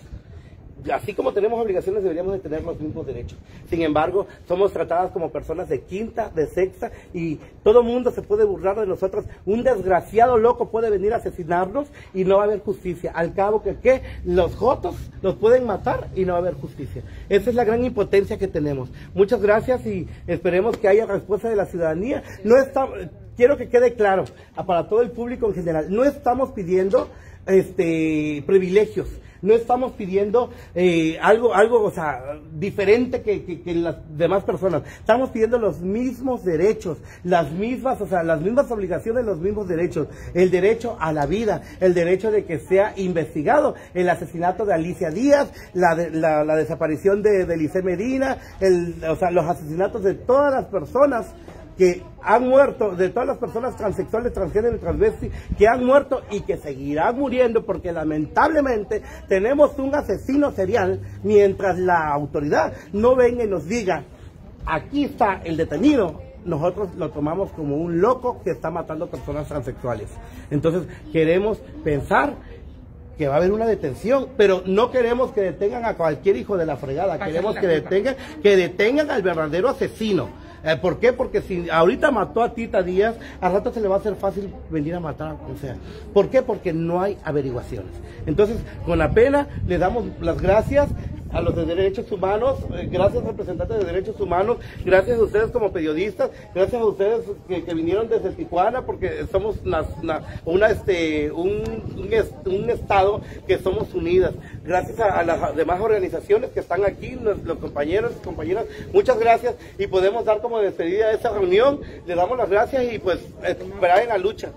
A: así como tenemos obligaciones, deberíamos de tener los mismos derechos. Sin embargo, somos tratadas como personas de quinta, de sexta, y todo mundo se puede burlar de nosotros. Un desgraciado loco puede venir a asesinarnos y no va a haber justicia. Al cabo que, ¿qué? Los jotos los pueden matar y no va a haber justicia. Esa es la gran impotencia que tenemos. Muchas gracias y esperemos que haya respuesta de la ciudadanía. No está, quiero que quede claro para todo el público en general, no estamos pidiendo este privilegios. No estamos pidiendo eh, algo, algo, o sea, diferente que, que- las demás personas. Estamos pidiendo los mismos derechos, las mismas, o sea, las mismas obligaciones, los mismos derechos. El derecho a la vida, el derecho de que sea investigado el asesinato de Alicia Díaz, la, de- la, desaparición de, de Medina, el, o sea, los asesinatos de todas las personas que han muerto, de todas las personas transexuales, transgénero y transvesti, que han muerto y que seguirán muriendo porque lamentablemente tenemos un asesino serial mientras la autoridad no venga y nos diga, aquí está el detenido, nosotros lo tomamos como un loco que está matando personas transexuales. Entonces queremos pensar que va a haber una detención, pero no queremos que detengan a cualquier hijo de la fregada, queremos que detengan, que detengan al verdadero asesino. Eh, ¿Por qué? Porque si ahorita mató a Tita Díaz, al rato se le va a hacer fácil venir a matar a quien sea. ¿Por qué? Porque no hay averiguaciones. Entonces, con la pena, le damos las gracias. A los de derechos humanos, eh, gracias representantes de derechos humanos, gracias a ustedes como periodistas, gracias a ustedes que, que vinieron desde Tijuana, porque somos una, este, un, un, es- un estado que somos unidas. Gracias a, las demás organizaciones que están aquí, los, compañeros y compañeras, muchas gracias y podemos dar como despedida a esta reunión, le damos las gracias y pues esperar en la lucha.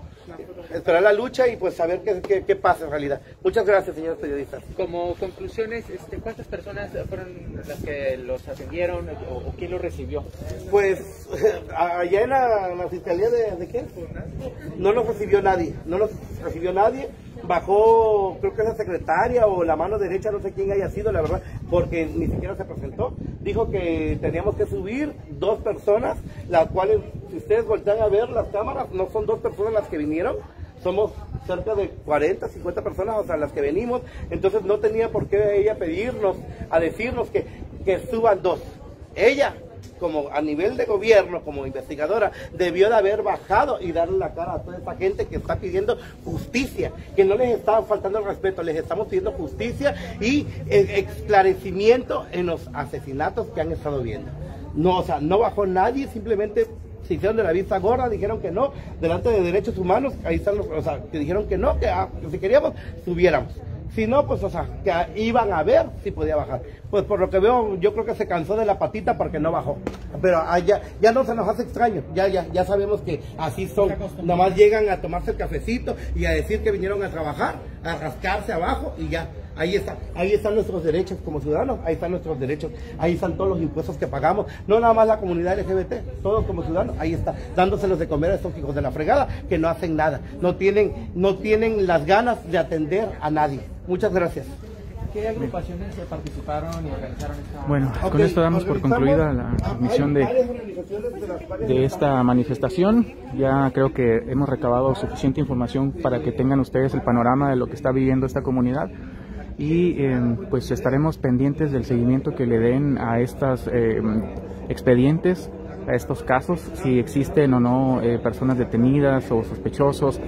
A: Esperar la lucha y pues saber qué, qué, qué pasa en realidad. Muchas gracias, señores periodistas.
E: Como conclusiones, este, ¿cuántas personas fueron las que los atendieron o, o quién los recibió?
A: Pues allá en la, la fiscalía de, de quién? No nos recibió nadie, no nos recibió nadie. Bajó, creo que es la secretaria o la mano derecha, no sé quién haya sido, la verdad, porque ni siquiera se presentó. Dijo que teníamos que subir dos personas, las cuales, si ustedes voltean a ver las cámaras, no son dos personas las que vinieron, somos cerca de 40, 50 personas, o sea, las que venimos, entonces no tenía por qué ella pedirnos, a decirnos que, que suban dos. Ella, como a nivel de gobierno, como investigadora, debió de haber bajado y darle la cara a toda esta gente que está pidiendo justicia, que no les está faltando el respeto, les estamos pidiendo justicia y esclarecimiento en los asesinatos que han estado viendo. No, o sea, no bajó nadie, simplemente se hicieron de la vista gorda, dijeron que no, delante de derechos humanos, ahí están los, o sea, que dijeron que no, que, ah, que si queríamos, subiéramos. Si no, pues, o sea, que iban a ver si podía bajar. Pues por lo que veo, yo creo que se cansó de la patita porque no bajó. Pero ah, ya, ya no se nos hace extraño, ya, ya, ya sabemos que así son. Nomás llegan a tomarse el cafecito y a decir que vinieron a trabajar, a rascarse abajo y ya. Ahí está, ahí están nuestros derechos como ciudadanos, ahí están nuestros derechos, ahí están todos los impuestos que pagamos, no nada más la comunidad LGBT, todos como ciudadanos, ahí está, dándoselos de comer a estos hijos de la fregada que no hacen nada, no tienen, no tienen las ganas de atender a nadie. Muchas gracias.
E: ¿Qué agrupaciones participaron y organizaron esta?
B: Bueno, con
A: Ok,
B: esto damos por concluida la transmisión de,
A: de estamos-
B: esta manifestación. Ya creo que hemos recabado suficiente información para que tengan ustedes el panorama de lo que está viviendo esta comunidad y eh, pues estaremos pendientes del seguimiento que le den a estos expedientes, a estos casos, si existen o no eh, personas detenidas o sospechosos,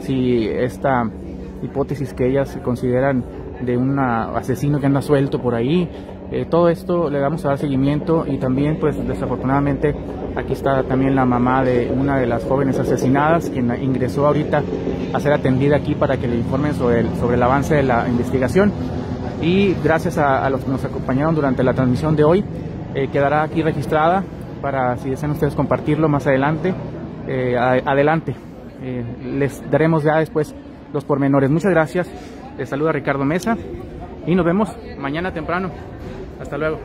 B: si esta hipótesis que ellas consideran de un asesino que anda suelto por ahí. Eh, todo esto le vamos a dar seguimiento y también pues desafortunadamente aquí está también la mamá de una de las jóvenes asesinadas quien ingresó ahorita a ser atendida aquí para que le informen sobre el, sobre el avance de la investigación. Y gracias a, los que nos acompañaron durante la transmisión de hoy eh, quedará aquí registrada para si desean ustedes compartirlo más adelante eh, adelante. Les daremos ya después los pormenores. Muchas gracias. Les saluda Ricardo Mesa y nos vemos mañana temprano hasta luego